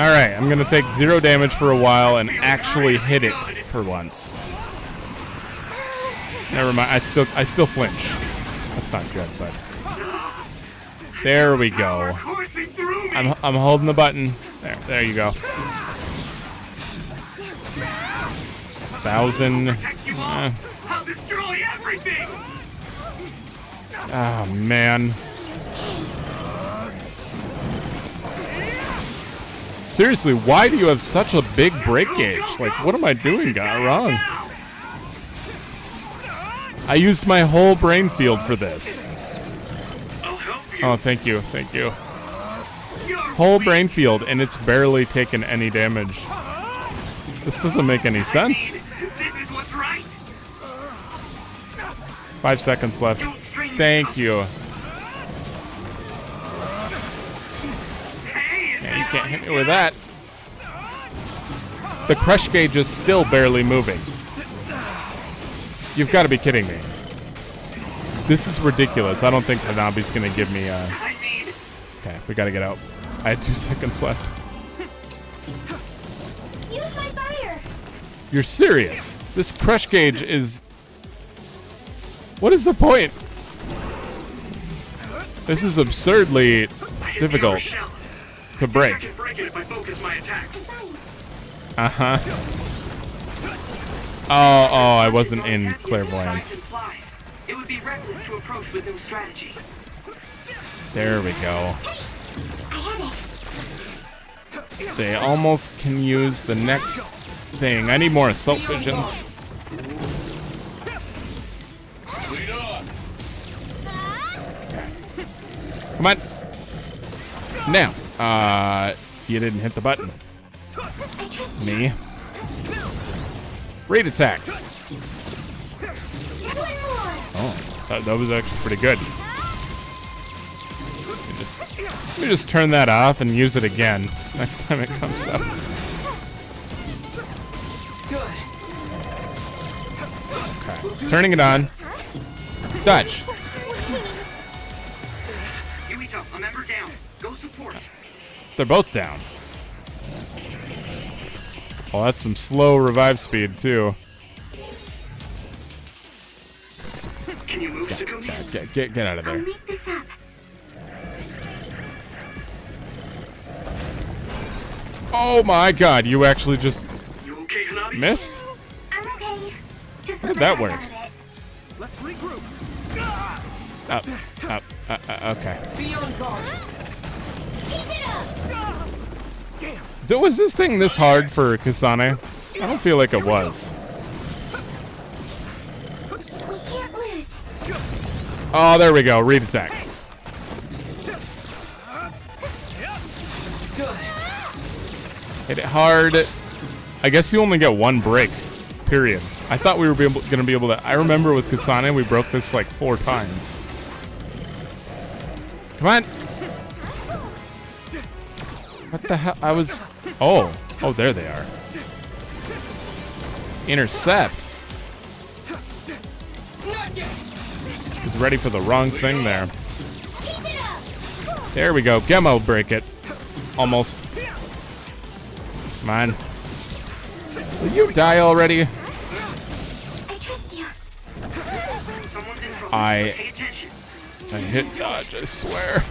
Alright, I'm gonna take zero damage for a while and actually hit it for once. Never mind, I still I still flinch. That's not good, but there we go. I'm I'm holding the button. There, there you go. Thousand. Uh, I'll destroy everything! oh man. Seriously, why do you have such a big break gauge? Like, what am I doing got wrong? I used my whole brain field for this. Oh, thank you, thank you. Whole brain field, and it's barely taken any damage. This doesn't make any sense. Five seconds left. Thank you. Can't hit me with that. The crush gauge is still barely moving. You've got to be kidding me. This is ridiculous. I don't think Hanabi's going to give me a... Okay, we got to get out. I had two [LAUGHS] seconds left. Use my fire! You're serious? This crush gauge is... What is the point? This is absurdly difficult to break. can break it if I focus my attacks. Uh-huh. Oh, oh, I wasn't in clairvoyance. It would be reckless to approach with no strategy. There we go. They almost can use the next thing. I need more assault visions. Come on. Now, uh, you didn't hit the button. Me. Raid attack. Oh, that, that was actually pretty good. Let me just, let me just turn that off and use it again [LAUGHS] next time it comes up. Okay, turning it on. Dutch. They're both down. Well, that's some slow revive speed too. Can you move, Tsugumi? Get, get, get out of there. Make this up. Oh my god, you actually just You okay, missed? I'm okay. Just How did that work? head out of it. Let's regroup. Up, up, uh, uh, okay. Be on guard. D- Was this thing this hard for Kasane? I don't feel like it was. Oh, there we go. Read attack. Hit it hard. I guess you only get one break. Period. I thought we were gonna be able to. I remember with Kasane, we broke this like four times. Come on. What the hell? I was. Oh. Oh, there they are. Intercept. He's ready for the wrong thing there. There we go. Gemo break it. Almost. Come on. Will you die already? I trust you. Someone's in trouble. I I hit dodge, I swear.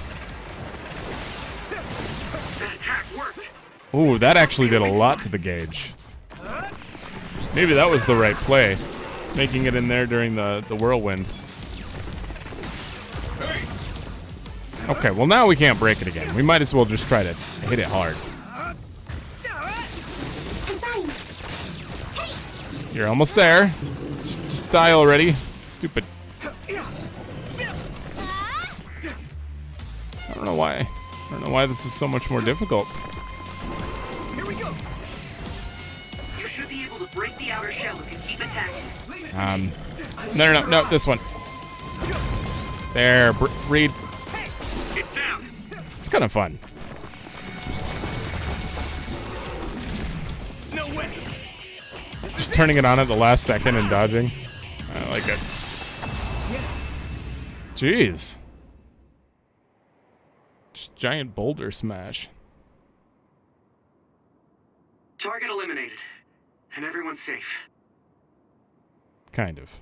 Ooh, that actually did a lot to the gauge. Maybe that was the right play. Making it in there during the, the whirlwind. Okay, well now we can't break it again. We might as well just try to hit it hard. You're almost there. Just, just die already. Stupid. I don't know why. I don't know why this is so much more difficult. Um, no, no, no, no, this one. There, read. It's kind of fun. Just turning it on at the last second and dodging. I like it. Jeez. Just giant boulder smash. Target eliminated. And everyone's safe. Kind of.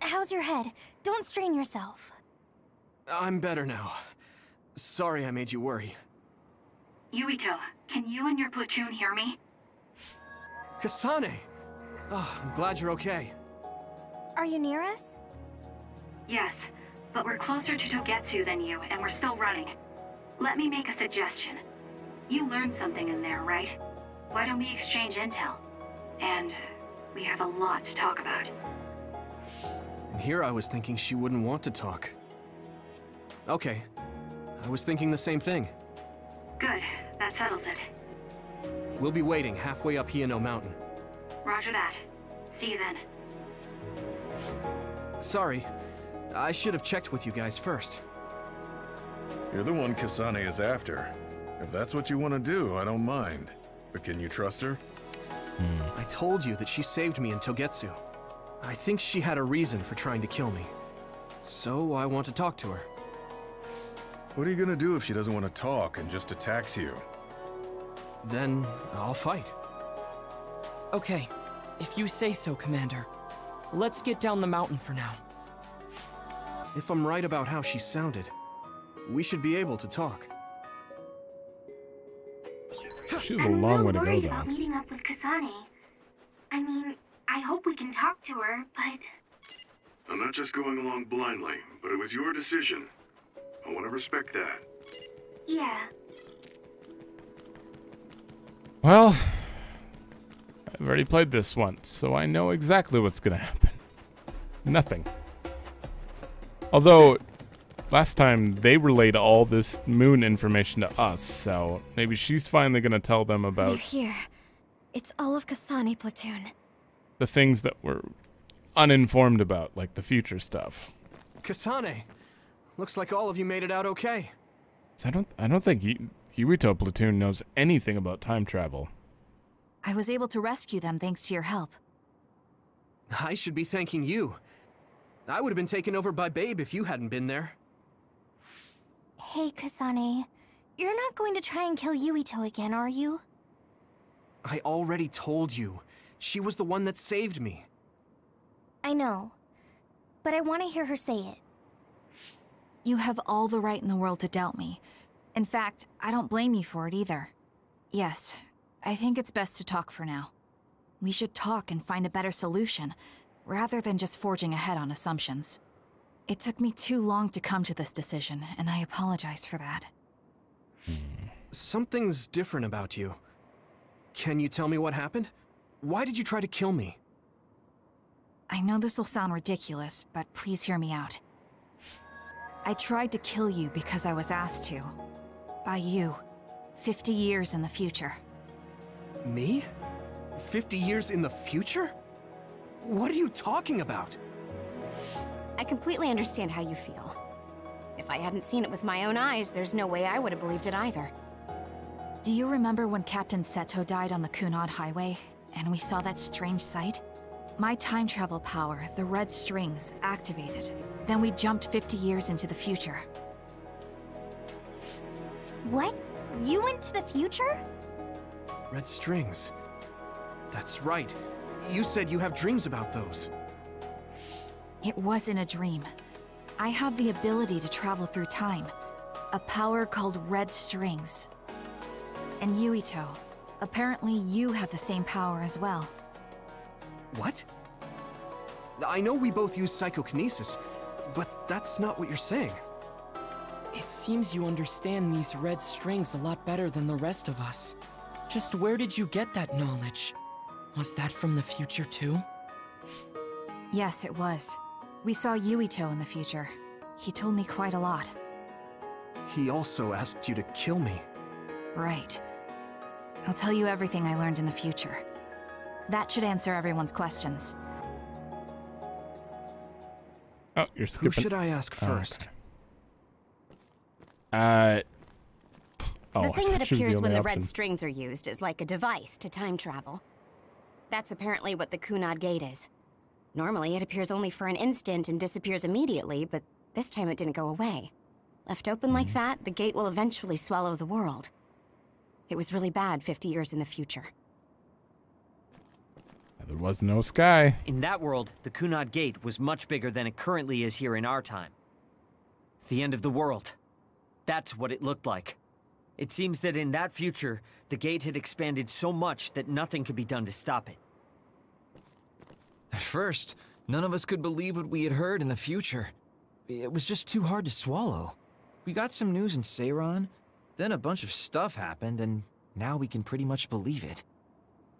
How's your head? Don't strain yourself. I'm better now. Sorry I made you worry. Yuito, can you and your platoon hear me? Kasane! Oh, I'm glad you're okay. Are you near us? Yes, but we're closer to Togetsu than you, and we're still running. Let me make a suggestion. You learned something in there, right? Why don't we exchange intel? And we have a lot to talk about. And here I was thinking she wouldn't want to talk. Okay. I was thinking the same thing. Good, that settles it. We'll be waiting halfway up Hiyano Mountain. Roger that. See you then. Sorry. I should have checked with you guys first. You're the one Kasane is after. If that's what you want to do, I don't mind. But can you trust her? I told you that she saved me in Togetsu. I think she had a reason for trying to kill me. So I want to talk to her. What are you gonna do if she doesn't want to talk and just attacks you? Then I'll fight. Okay, if you say so, Commander. Let's get down the mountain for now. If I'm right about how she sounded, we should be able to talk. She's a I'm long way to go, though. About meeting up with Kasane. I mean, I hope we can talk to her, but I'm not just going along blindly, but it was your decision. I want to respect that. yeah. Well, I've already played this once, so I know exactly what's gonna happen. Nothing. Although, last time they relayed all this moon information to us, so maybe she's finally gonna tell them They're about here. It's all of Kasane platoon. the things that we're uninformed about, like the future stuff. Kasane! Looks like all of you made it out okay. I don't, I don't think Yu- Yuito platoon knows anything about time travel. I was able to rescue them thanks to your help. I should be thanking you. I would have been taken over by Babe if you hadn't been there. Hey, Kasane. You're not going to try and kill Yuito again, are you? I already told you. She was the one that saved me. I know. But I want to hear her say it. You have all the right in the world to doubt me. In fact, I don't blame you for it either. Yes, I think it's best to talk for now. We should talk and find a better solution, rather than just forging ahead on assumptions. It took me too long to come to this decision, and I apologize for that. Something's different about you. Can you tell me what happened? Why did you try to kill me? I know this will sound ridiculous, but please hear me out. I tried to kill you because I was asked to. By you. 50 years in the future. Me? 50 years in the future? What are you talking about? I completely understand how you feel. If I hadn't seen it with my own eyes, there's no way I would have believed it either. Do you remember when Captain Seto died on the Kunad Highway, and we saw that strange sight? My time travel power, the red strings, activated. Then we jumped 50 years into the future. What? You went to the future? Red strings. That's right. You said you have dreams about those. It wasn't a dream. I have the ability to travel through time. A power called Red Strings. And Yuito, apparently you have the same power as well. What? I know we both use psychokinesis, but that's not what you're saying. It seems you understand these red strings a lot better than the rest of us. Just where did you get that knowledge? Was that from the future too? Yes, it was. We saw Yuito in the future. He told me quite a lot. He also asked you to kill me. Right. I'll tell you everything I learned in the future. That should answer everyone's questions. Oh, you're skipping. Who should I ask Oh, okay. first? Uh. Oh, the I thing that thought she was appears when only the red strings are used is like a device to time travel. That's apparently what the Kunad Gate is. Normally, it appears only for an instant and disappears immediately, but this time it didn't go away. Left open like Hmm. that, the gate will eventually swallow the world. It was really bad 50 years in the future. There was no sky. In that world, the Kunad Gate was much bigger than it currently is here in our time. The end of the world. That's what it looked like. It seems that in that future, the gate had expanded so much that nothing could be done to stop it. At first, none of us could believe what we had heard in the future. It was just too hard to swallow. We got some news in Seiran, then a bunch of stuff happened, and now we can pretty much believe it.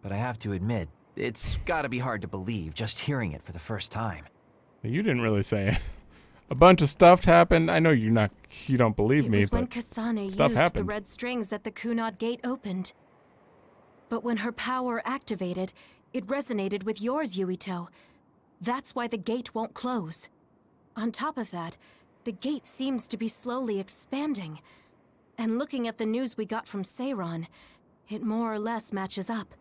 But I have to admit, it's gotta be hard to believe just hearing it for the first time. You didn't really say it. [LAUGHS] A bunch of stuff happened. I know you're not, you don't believe it me, was but when Kasane stuff used happened. the red strings that the Kunad Gate opened. But when her power activated, it resonated with yours, Yuito. That's why the gate won't close. On top of that, the gate seems to be slowly expanding. And looking at the news we got from Seiran, it more or less matches up.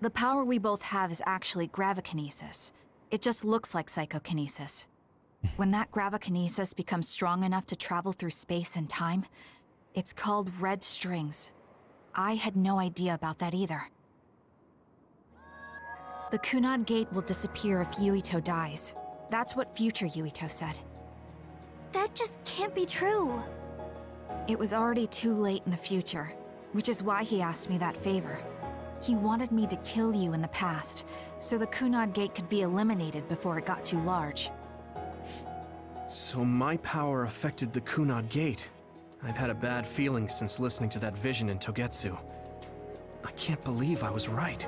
The power we both have is actually gravikinesis. It just looks like psychokinesis. when that gravikinesis becomes strong enough to travel through space and time, it's called red strings. I had no idea about that either. The Kunad Gate will disappear if Yuito dies. That's what future Yuito said. That just can't be true. It was already too late in the future, which is why he asked me that favor. He wanted me to kill you in the past, so the Kunad Gate could be eliminated before it got too large. So my power affected the Kunad Gate. I've had a bad feeling since listening to that vision in Togetsu. I can't believe I was right.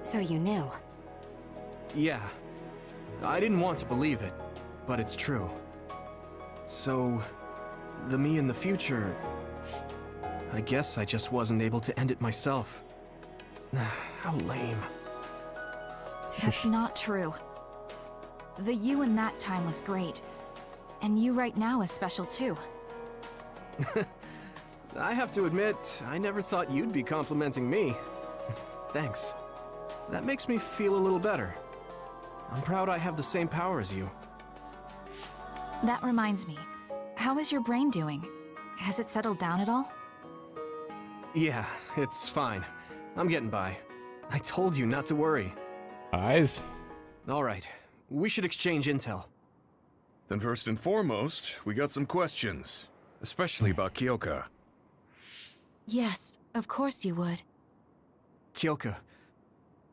So you knew? Yeah. I didn't want to believe it, but it's true. So, the me in the future... I guess I just wasn't able to end it myself. [SIGHS] How lame. That's not true. The you in that time was great. And you right now is special too. [LAUGHS] I have to admit, I never thought you'd be complimenting me. [LAUGHS] Thanks. That makes me feel a little better. I'm proud I have the same power as you. That reminds me. How is your brain doing? Has it settled down at all? Yeah, it's fine. I'm getting by. I told you not to worry. Eyes? Alright, we should exchange intel. Then first and foremost, we got some questions. Especially about Kyoka. Yes, of course you would. Kyoka,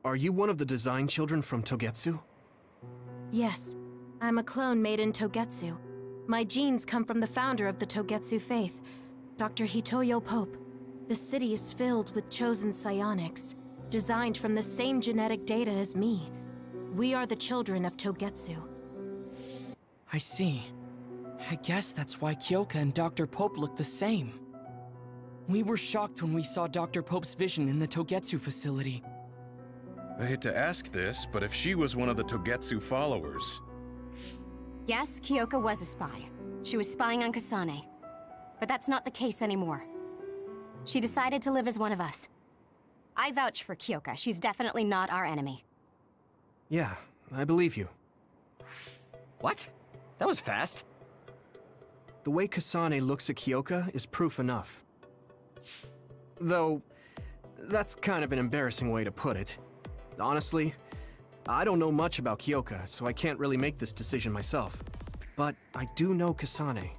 are you one of the design children from Togetsu? Yes, I'm a clone made in Togetsu. My genes come from the founder of the Togetsu faith, Dr. Hitoyo Pope. The city is filled with chosen psionics, designed from the same genetic data as me. We are the children of Togetsu. I see. I guess that's why Kyoka and Dr. Pope look the same. We were shocked when we saw Dr. Pope's vision in the Togetsu facility. I hate to ask this, but if she was one of the Togetsu followers, Yes, Kyoka was a spy. She was spying on Kasane. But that's not the case anymore. She decided to live as one of us. I vouch for Kyoka. She's definitely not our enemy. Yeah, I believe you. What? That was fast. The way Kasane looks at Kyoka is proof enough. Though, that's kind of an embarrassing way to put it. Honestly, I don't know much about Kyoka, so I can't really make this decision myself. But I do know Kasane.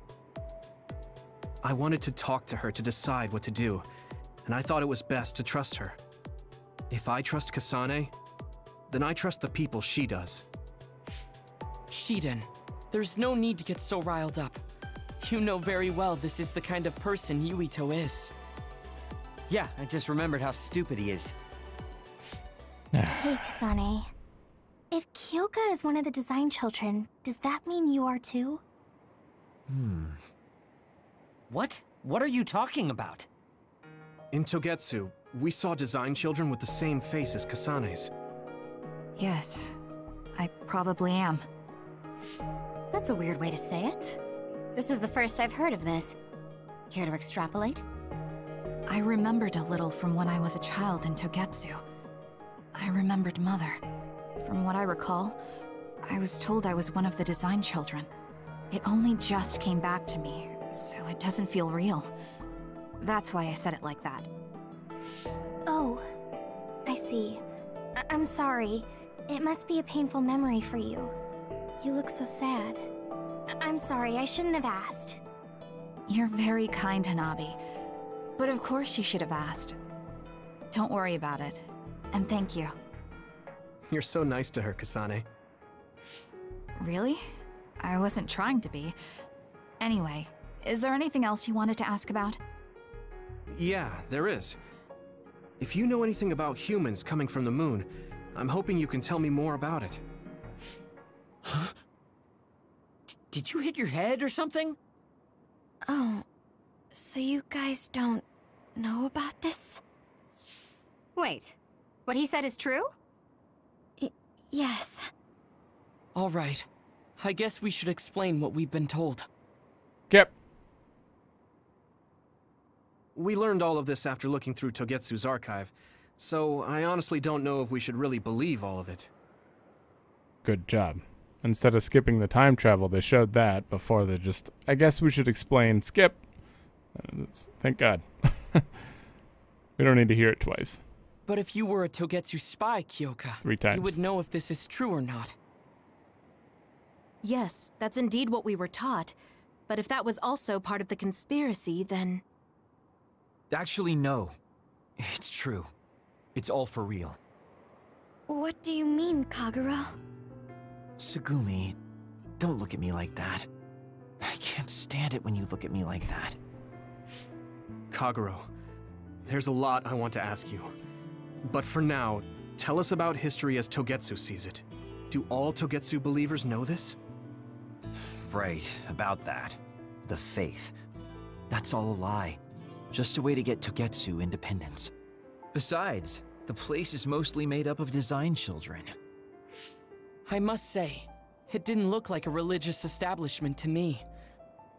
I wanted to talk to her to decide what to do, and I thought it was best to trust her. If I trust Kasane, then I trust the people she does. Shiden, there's no need to get so riled up. You know very well this is the kind of person Yuito is. Yeah, I just remembered how stupid he is. [SIGHS] hey, Kasane. If Kyoka is one of the design children, does that mean you are too? Hmm. What? What are you talking about? In Togetsu, we saw design children with the same face as Kasane's. Yes, I probably am. That's a weird way to say it. This is the first I've heard of this. Care to extrapolate? I remembered a little from when I was a child in Togetsu. I remembered Mother. From what I recall, I was told I was one of the design children. It only just came back to me, so it doesn't feel real. That's why I said it like that. Oh, I see. I'm sorry. It must be a painful memory for you. You look so sad. I I'm sorry, I shouldn't have asked. You're very kind, Hanabi. But of course you should have asked. Don't worry about it. And thank you. [LAUGHS] You're so nice to her, Kasane. Really? I wasn't trying to be. Anyway, is there anything else you wanted to ask about? Yeah, there is. If you know anything about humans coming from the moon, I'm hoping you can tell me more about it. Huh? D did you hit your head or something? Oh, so you guys don't know about this? Wait, what he said is true? Y yes. All right. I guess we should explain what we've been told. Kip. We learned all of this after looking through Togetsu's archive, so I honestly don't know if we should really believe all of it. Good job. Instead of skipping the time travel, they showed that before they just. I guess we should explain. Skip. Uh, thank God. [LAUGHS] we don't need to hear it twice. But if you were a Togetsu spy, Kyoka, Three times. you would know if this is true or not. Yes, that's indeed what we were taught. But if that was also part of the conspiracy, then... Actually, no. It's true. It's all for real. What do you mean, Kagero? Tsugumi, don't look at me like that. I can't stand it when you look at me like that. Kagero, there's a lot I want to ask you. But for now, tell us about history as Togetsu sees it. Do all Togetsu believers know this? Right, about that. The faith. That's all a lie. Just a way to get Togetsu independence. Besides, the place is mostly made up of design children. I must say, it didn't look like a religious establishment to me.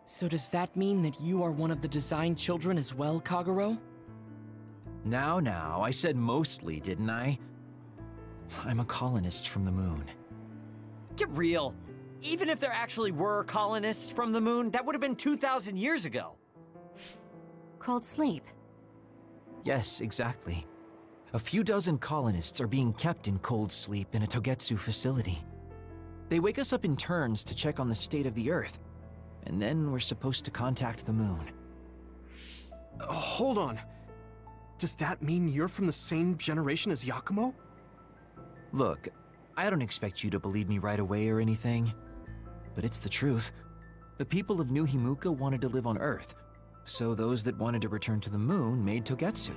So does that mean that you are one of the design children as well, Kagero? Now, now, I said mostly, didn't I? I'm a colonist from the moon. Get real. Even if there actually were colonists from the moon, that would have been 2,000 years ago. Cold sleep. Yes, exactly. A few dozen colonists are being kept in cold sleep in a Togetsu facility. They wake us up in turns to check on the state of the Earth, and then we're supposed to contact the moon. Uh, hold on. Does that mean you're from the same generation as Yakumo? Look, I don't expect you to believe me right away or anything, but it's the truth. The people of New Himuka wanted to live on Earth, so those that wanted to return to the moon made Togetsu.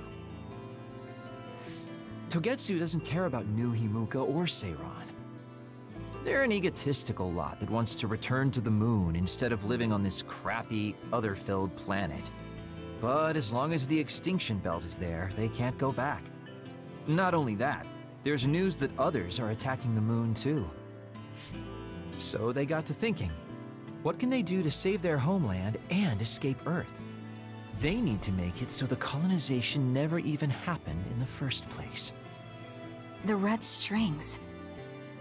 Togetsu doesn't care about New Himuka or Seiran. They're an egotistical lot that wants to return to the moon instead of living on this crappy, other-filled planet. But as long as the extinction belt is there, they can't go back. Not only that, there's news that others are attacking the moon too. So they got to thinking, what can they do to save their homeland and escape Earth? They need to make it so the colonization never even happened in the first place. The red strings.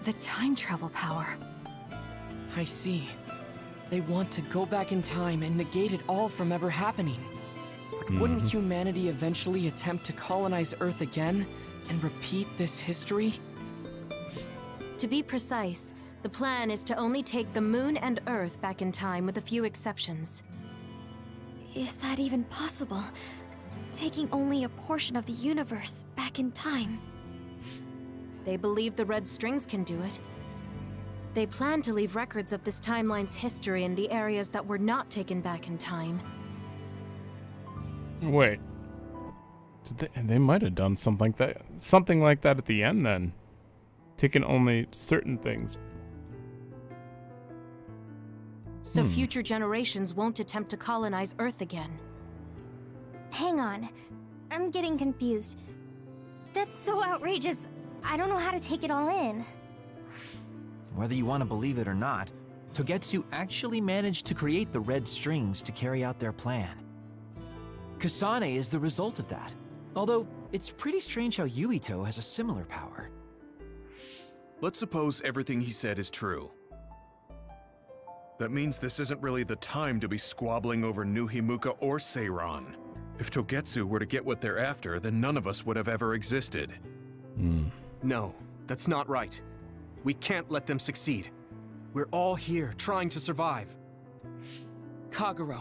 The time travel power. I see. They want to go back in time and negate it all from ever happening. But wouldn't Mhm. humanity eventually attempt to colonize Earth again and repeat this history? To be precise, the plan is to only take the moon and Earth back in time with a few exceptions. Is that even possible? Taking only a portion of the universe back in time. They believe the red strings can do it. They plan to leave records of this timeline's history in the areas that were not taken back in time. Wait. Did they, they might have done something like that, something like that at the end. Then, taking only certain things. So Hmm. future generations won't attempt to colonize Earth again. Hang on. I'm getting confused. That's so outrageous. I don't know how to take it all in. Whether you want to believe it or not, Togetsu actually managed to create the red strings to carry out their plan. Kasane is the result of that, although it's pretty strange how Yuito has a similar power. Let's suppose everything he said is true. That means this isn't really the time to be squabbling over New Himuka or Seiran. If Togetsu were to get what they're after, then none of us would have ever existed. Hmm. No, that's not right. We can't let them succeed. We're all here, trying to survive. Kagero,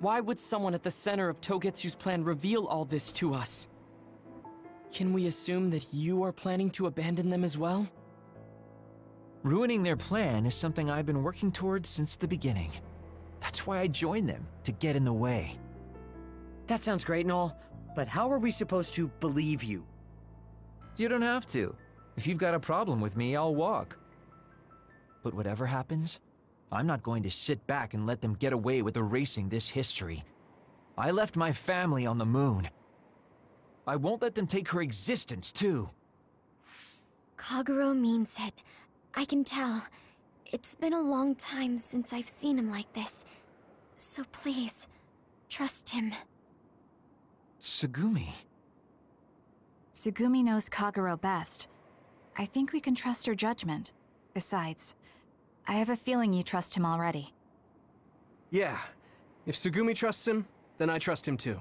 why would someone at the center of Togetsu's plan reveal all this to us? Can we assume that you are planning to abandon them as well? Ruining their plan is something I've been working towards since the beginning. That's why I joined them, to get in the way. That sounds great and all, but how are we supposed to believe you? You don't have to. If you've got a problem with me, I'll walk. But whatever happens, I'm not going to sit back and let them get away with erasing this history. I left my family on the moon. I won't let them take her existence, too. Kagero means it. I can tell. It's been a long time since I've seen him like this. So please, trust him. Tsugumi... Tsugumi knows Kagero best. I think we can trust her judgment. Besides, I have a feeling you trust him already. Yeah. If Tsugumi trusts him, then I trust him too.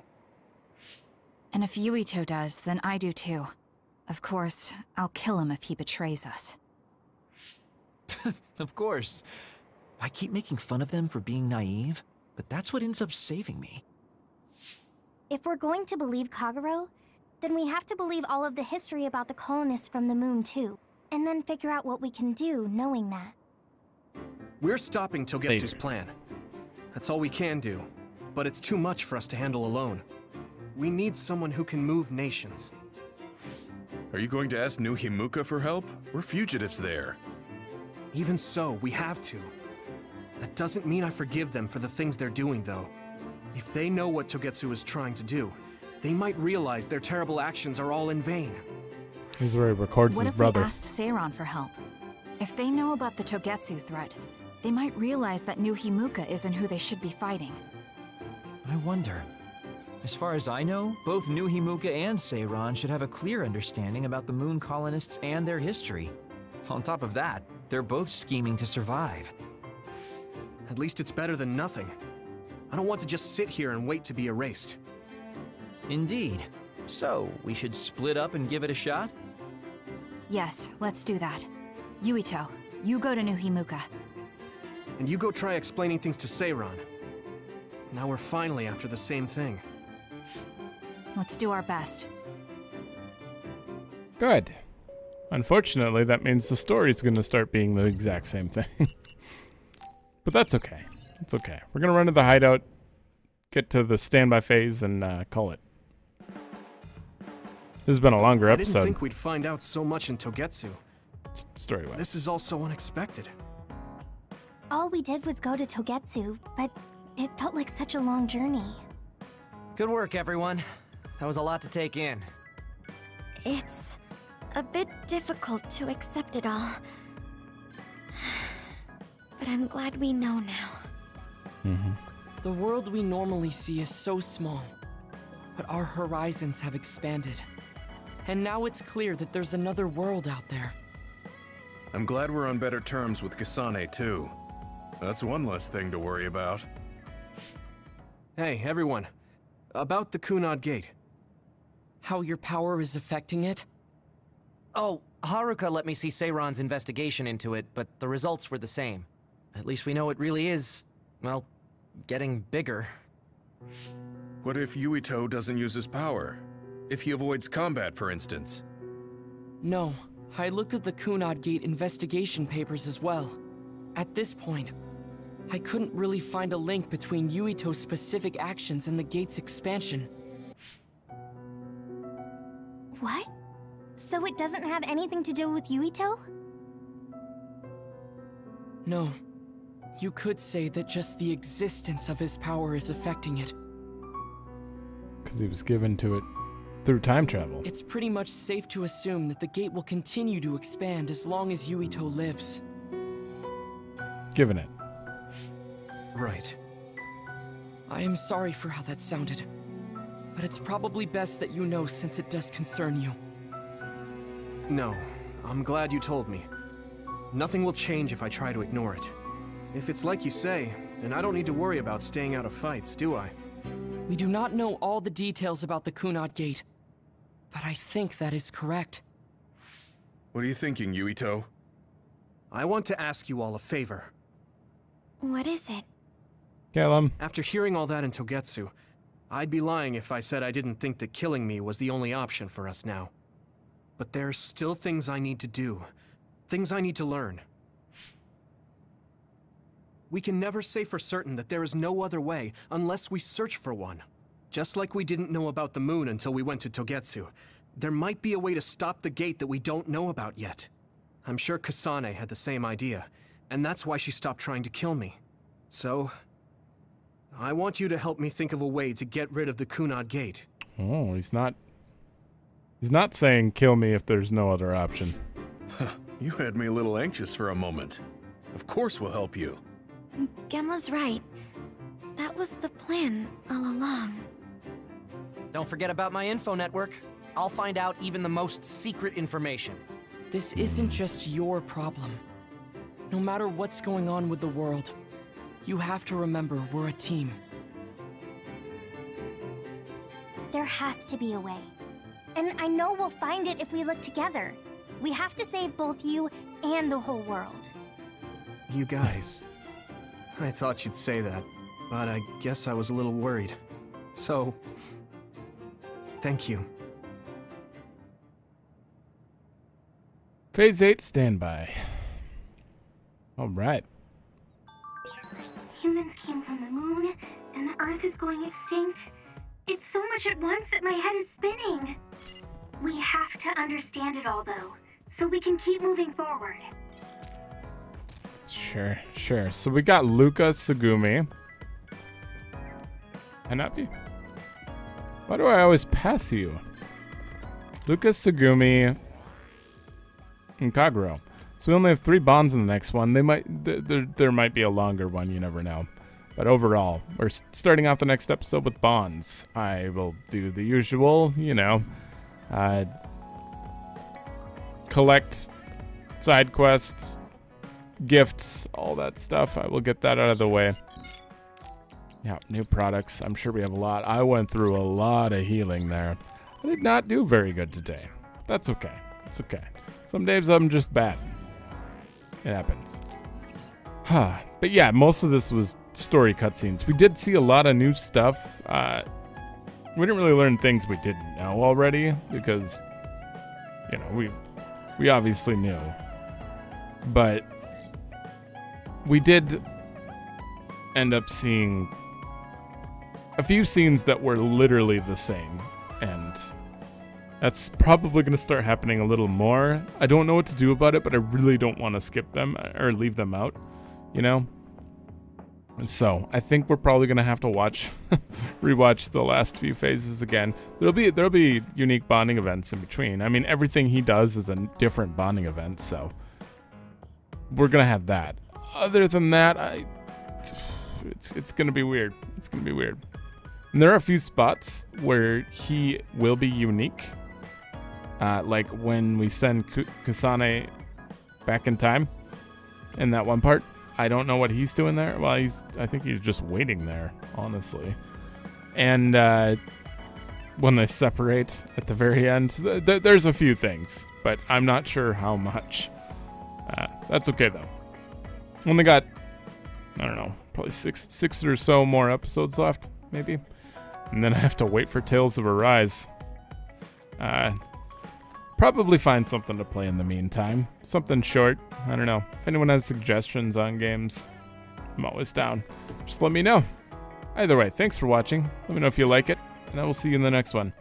And if Yuito does, then I do too. Of course, I'll kill him if he betrays us. [LAUGHS] of course. I keep making fun of them for being naive, but that's what ends up saving me. If we're going to believe Kagero, then we have to believe all of the history about the colonists from the moon too. And then figure out what we can do knowing that. We're stopping Togetsu's plan. That's all we can do. But it's too much for us to handle alone. We need someone who can move nations. Are you going to ask New Himuka for help? We're fugitives there. Even so, we have to. That doesn't mean I forgive them for the things they're doing, though. If they know what Togetsu is trying to do, they might realize their terrible actions are all in vain. Here's where he records what his if we asked Seiran for help? If they know about the Togetsu threat, they might realize that New Himuka isn't who they should be fighting. I wonder. As far as I know, both New Himuka and Seiran should have a clear understanding about the Moon colonists and their history. On top of that, they're both scheming to survive. At least it's better than nothing. I don't want to just sit here and wait to be erased. Indeed. So, we should split up and give it a shot? Yes, let's do that. Yuito, you go to New Himuka. And you go try explaining things to Seiran. Now we're finally after the same thing. Let's do our best. Good. Unfortunately, that means the story's going to start being the exact same thing. [LAUGHS] but that's okay. It's okay. We're going to run to the hideout, get to the standby phase, and uh, call it. This has been a longer episode. I episode. didn't think we'd find out so much in Togetsu. Story wise. This is all so unexpected. All we did was go to Togetsu, but it felt like such a long journey. Good work, everyone. That was a lot to take in. It's a bit difficult to accept it all. But I'm glad we know now. Mm-hmm. The world we normally see is so small, but our horizons have expanded. And now it's clear that there's another world out there. I'm glad we're on better terms with Kasane, too. That's one less thing to worry about. Hey, everyone. About the Kunad Gate. How your power is affecting it? Oh, Haruka let me see Seiran's investigation into it, but the results were the same. At least we know it really is, well, getting bigger. What if Yuito doesn't use his power? If he avoids combat, for instance? No, I looked at the Kunad Gate investigation papers as well. At this point, I couldn't really find a link between Yuito's specific actions and the gate's expansion. What? So it doesn't have anything to do with Yuito? No. You could say that just the existence of his power is affecting it. Because he was given to it through time travel. It's pretty much safe to assume that the gate will continue to expand as long as Yuito lives. Given it. Right. I am sorry for how that sounded. But it's probably best that you know since it does concern you. No, I'm glad you told me. Nothing will change if I try to ignore it. If it's like you say, then I don't need to worry about staying out of fights, do I? We do not know all the details about the Kunad Gate, but I think that is correct. What are you thinking, Yuito? I want to ask you all a favor. What is it? Him. After hearing all that in Togetsu, I'd be lying if I said I didn't think that killing me was the only option for us now. But there are still things I need to do. Things I need to learn. We can never say for certain that there is no other way unless we search for one. Just like we didn't know about the moon until we went to Togetsu, there might be a way to stop the gate that we don't know about yet. I'm sure Kasane had the same idea, and that's why she stopped trying to kill me. So, I want you to help me think of a way to get rid of the Kunad Gate. Oh, he's not. He's not saying kill me if there's no other option. you had me a little anxious for a moment. Of course we'll help you. Gemma's right. That was the plan all along. Don't forget about my info network. I'll find out even the most secret information. This isn't just your problem. No matter what's going on with the world, you have to remember we're a team. There has to be a way. And I know we'll find it if we look together. We have to save both you and the whole world. You guys. I thought you'd say that, but I guess I was a little worried. So, thank you. Phase 8 standby. Alright. Humans came from the moon, and the Earth is going extinct. It's so much at once that my head is spinning. We have to understand it all, though, so we can keep moving forward. Sure, sure. So we got Luka Tsugumi. Hanabi? Why do I always pass you? Luka Tsugumi and Kagero. So we only have three bonds in the next one. They might th there there might be a longer one, you never know. But overall, we're starting off the next episode with bonds. I will do the usual, you know, uh, collect side quests, gifts, all that stuff. I will get that out of the way. Yeah, new products. I'm sure we have a lot. I went through a lot of healing there. I did not do very good today. That's okay. That's okay. Some days I'm just bad. It happens. Huh. But yeah, most of this was story cutscenes. We did see a lot of new stuff. Uh, we didn't really learn things we didn't know already because, you know, we we obviously knew. But we did end up seeing a few scenes that were literally the same. That's probably going to start happening a little more. I don't know what to do about it, but I really don't want to skip them or leave them out, you know? So I think we're probably going to have to watch, [LAUGHS] rewatch the last few phases again. There'll be, there'll be unique bonding events in between. I mean, everything he does is a different bonding event, so we're going to have that. Other than that, I, [SIGHS] it's, it's going to be weird. It's going to be weird. And there are a few spots where he will be unique. Uh, like when we send Kasane back in time in that one part. I don't know what he's doing there. Well, he's I think he's just waiting there, honestly. And uh, when they separate at the very end, th th there's a few things, but I'm not sure how much. Uh, that's okay though. Only got I don't know, probably six six or so more episodes left, maybe. And then I have to wait for Tales of Arise. Uh, probably find something to play in the meantime. Something short. I don't know. If anyone has suggestions on games, I'm always down. Just let me know. Either way, thanks for watching. Let me know if you like it, and I will see you in the next one.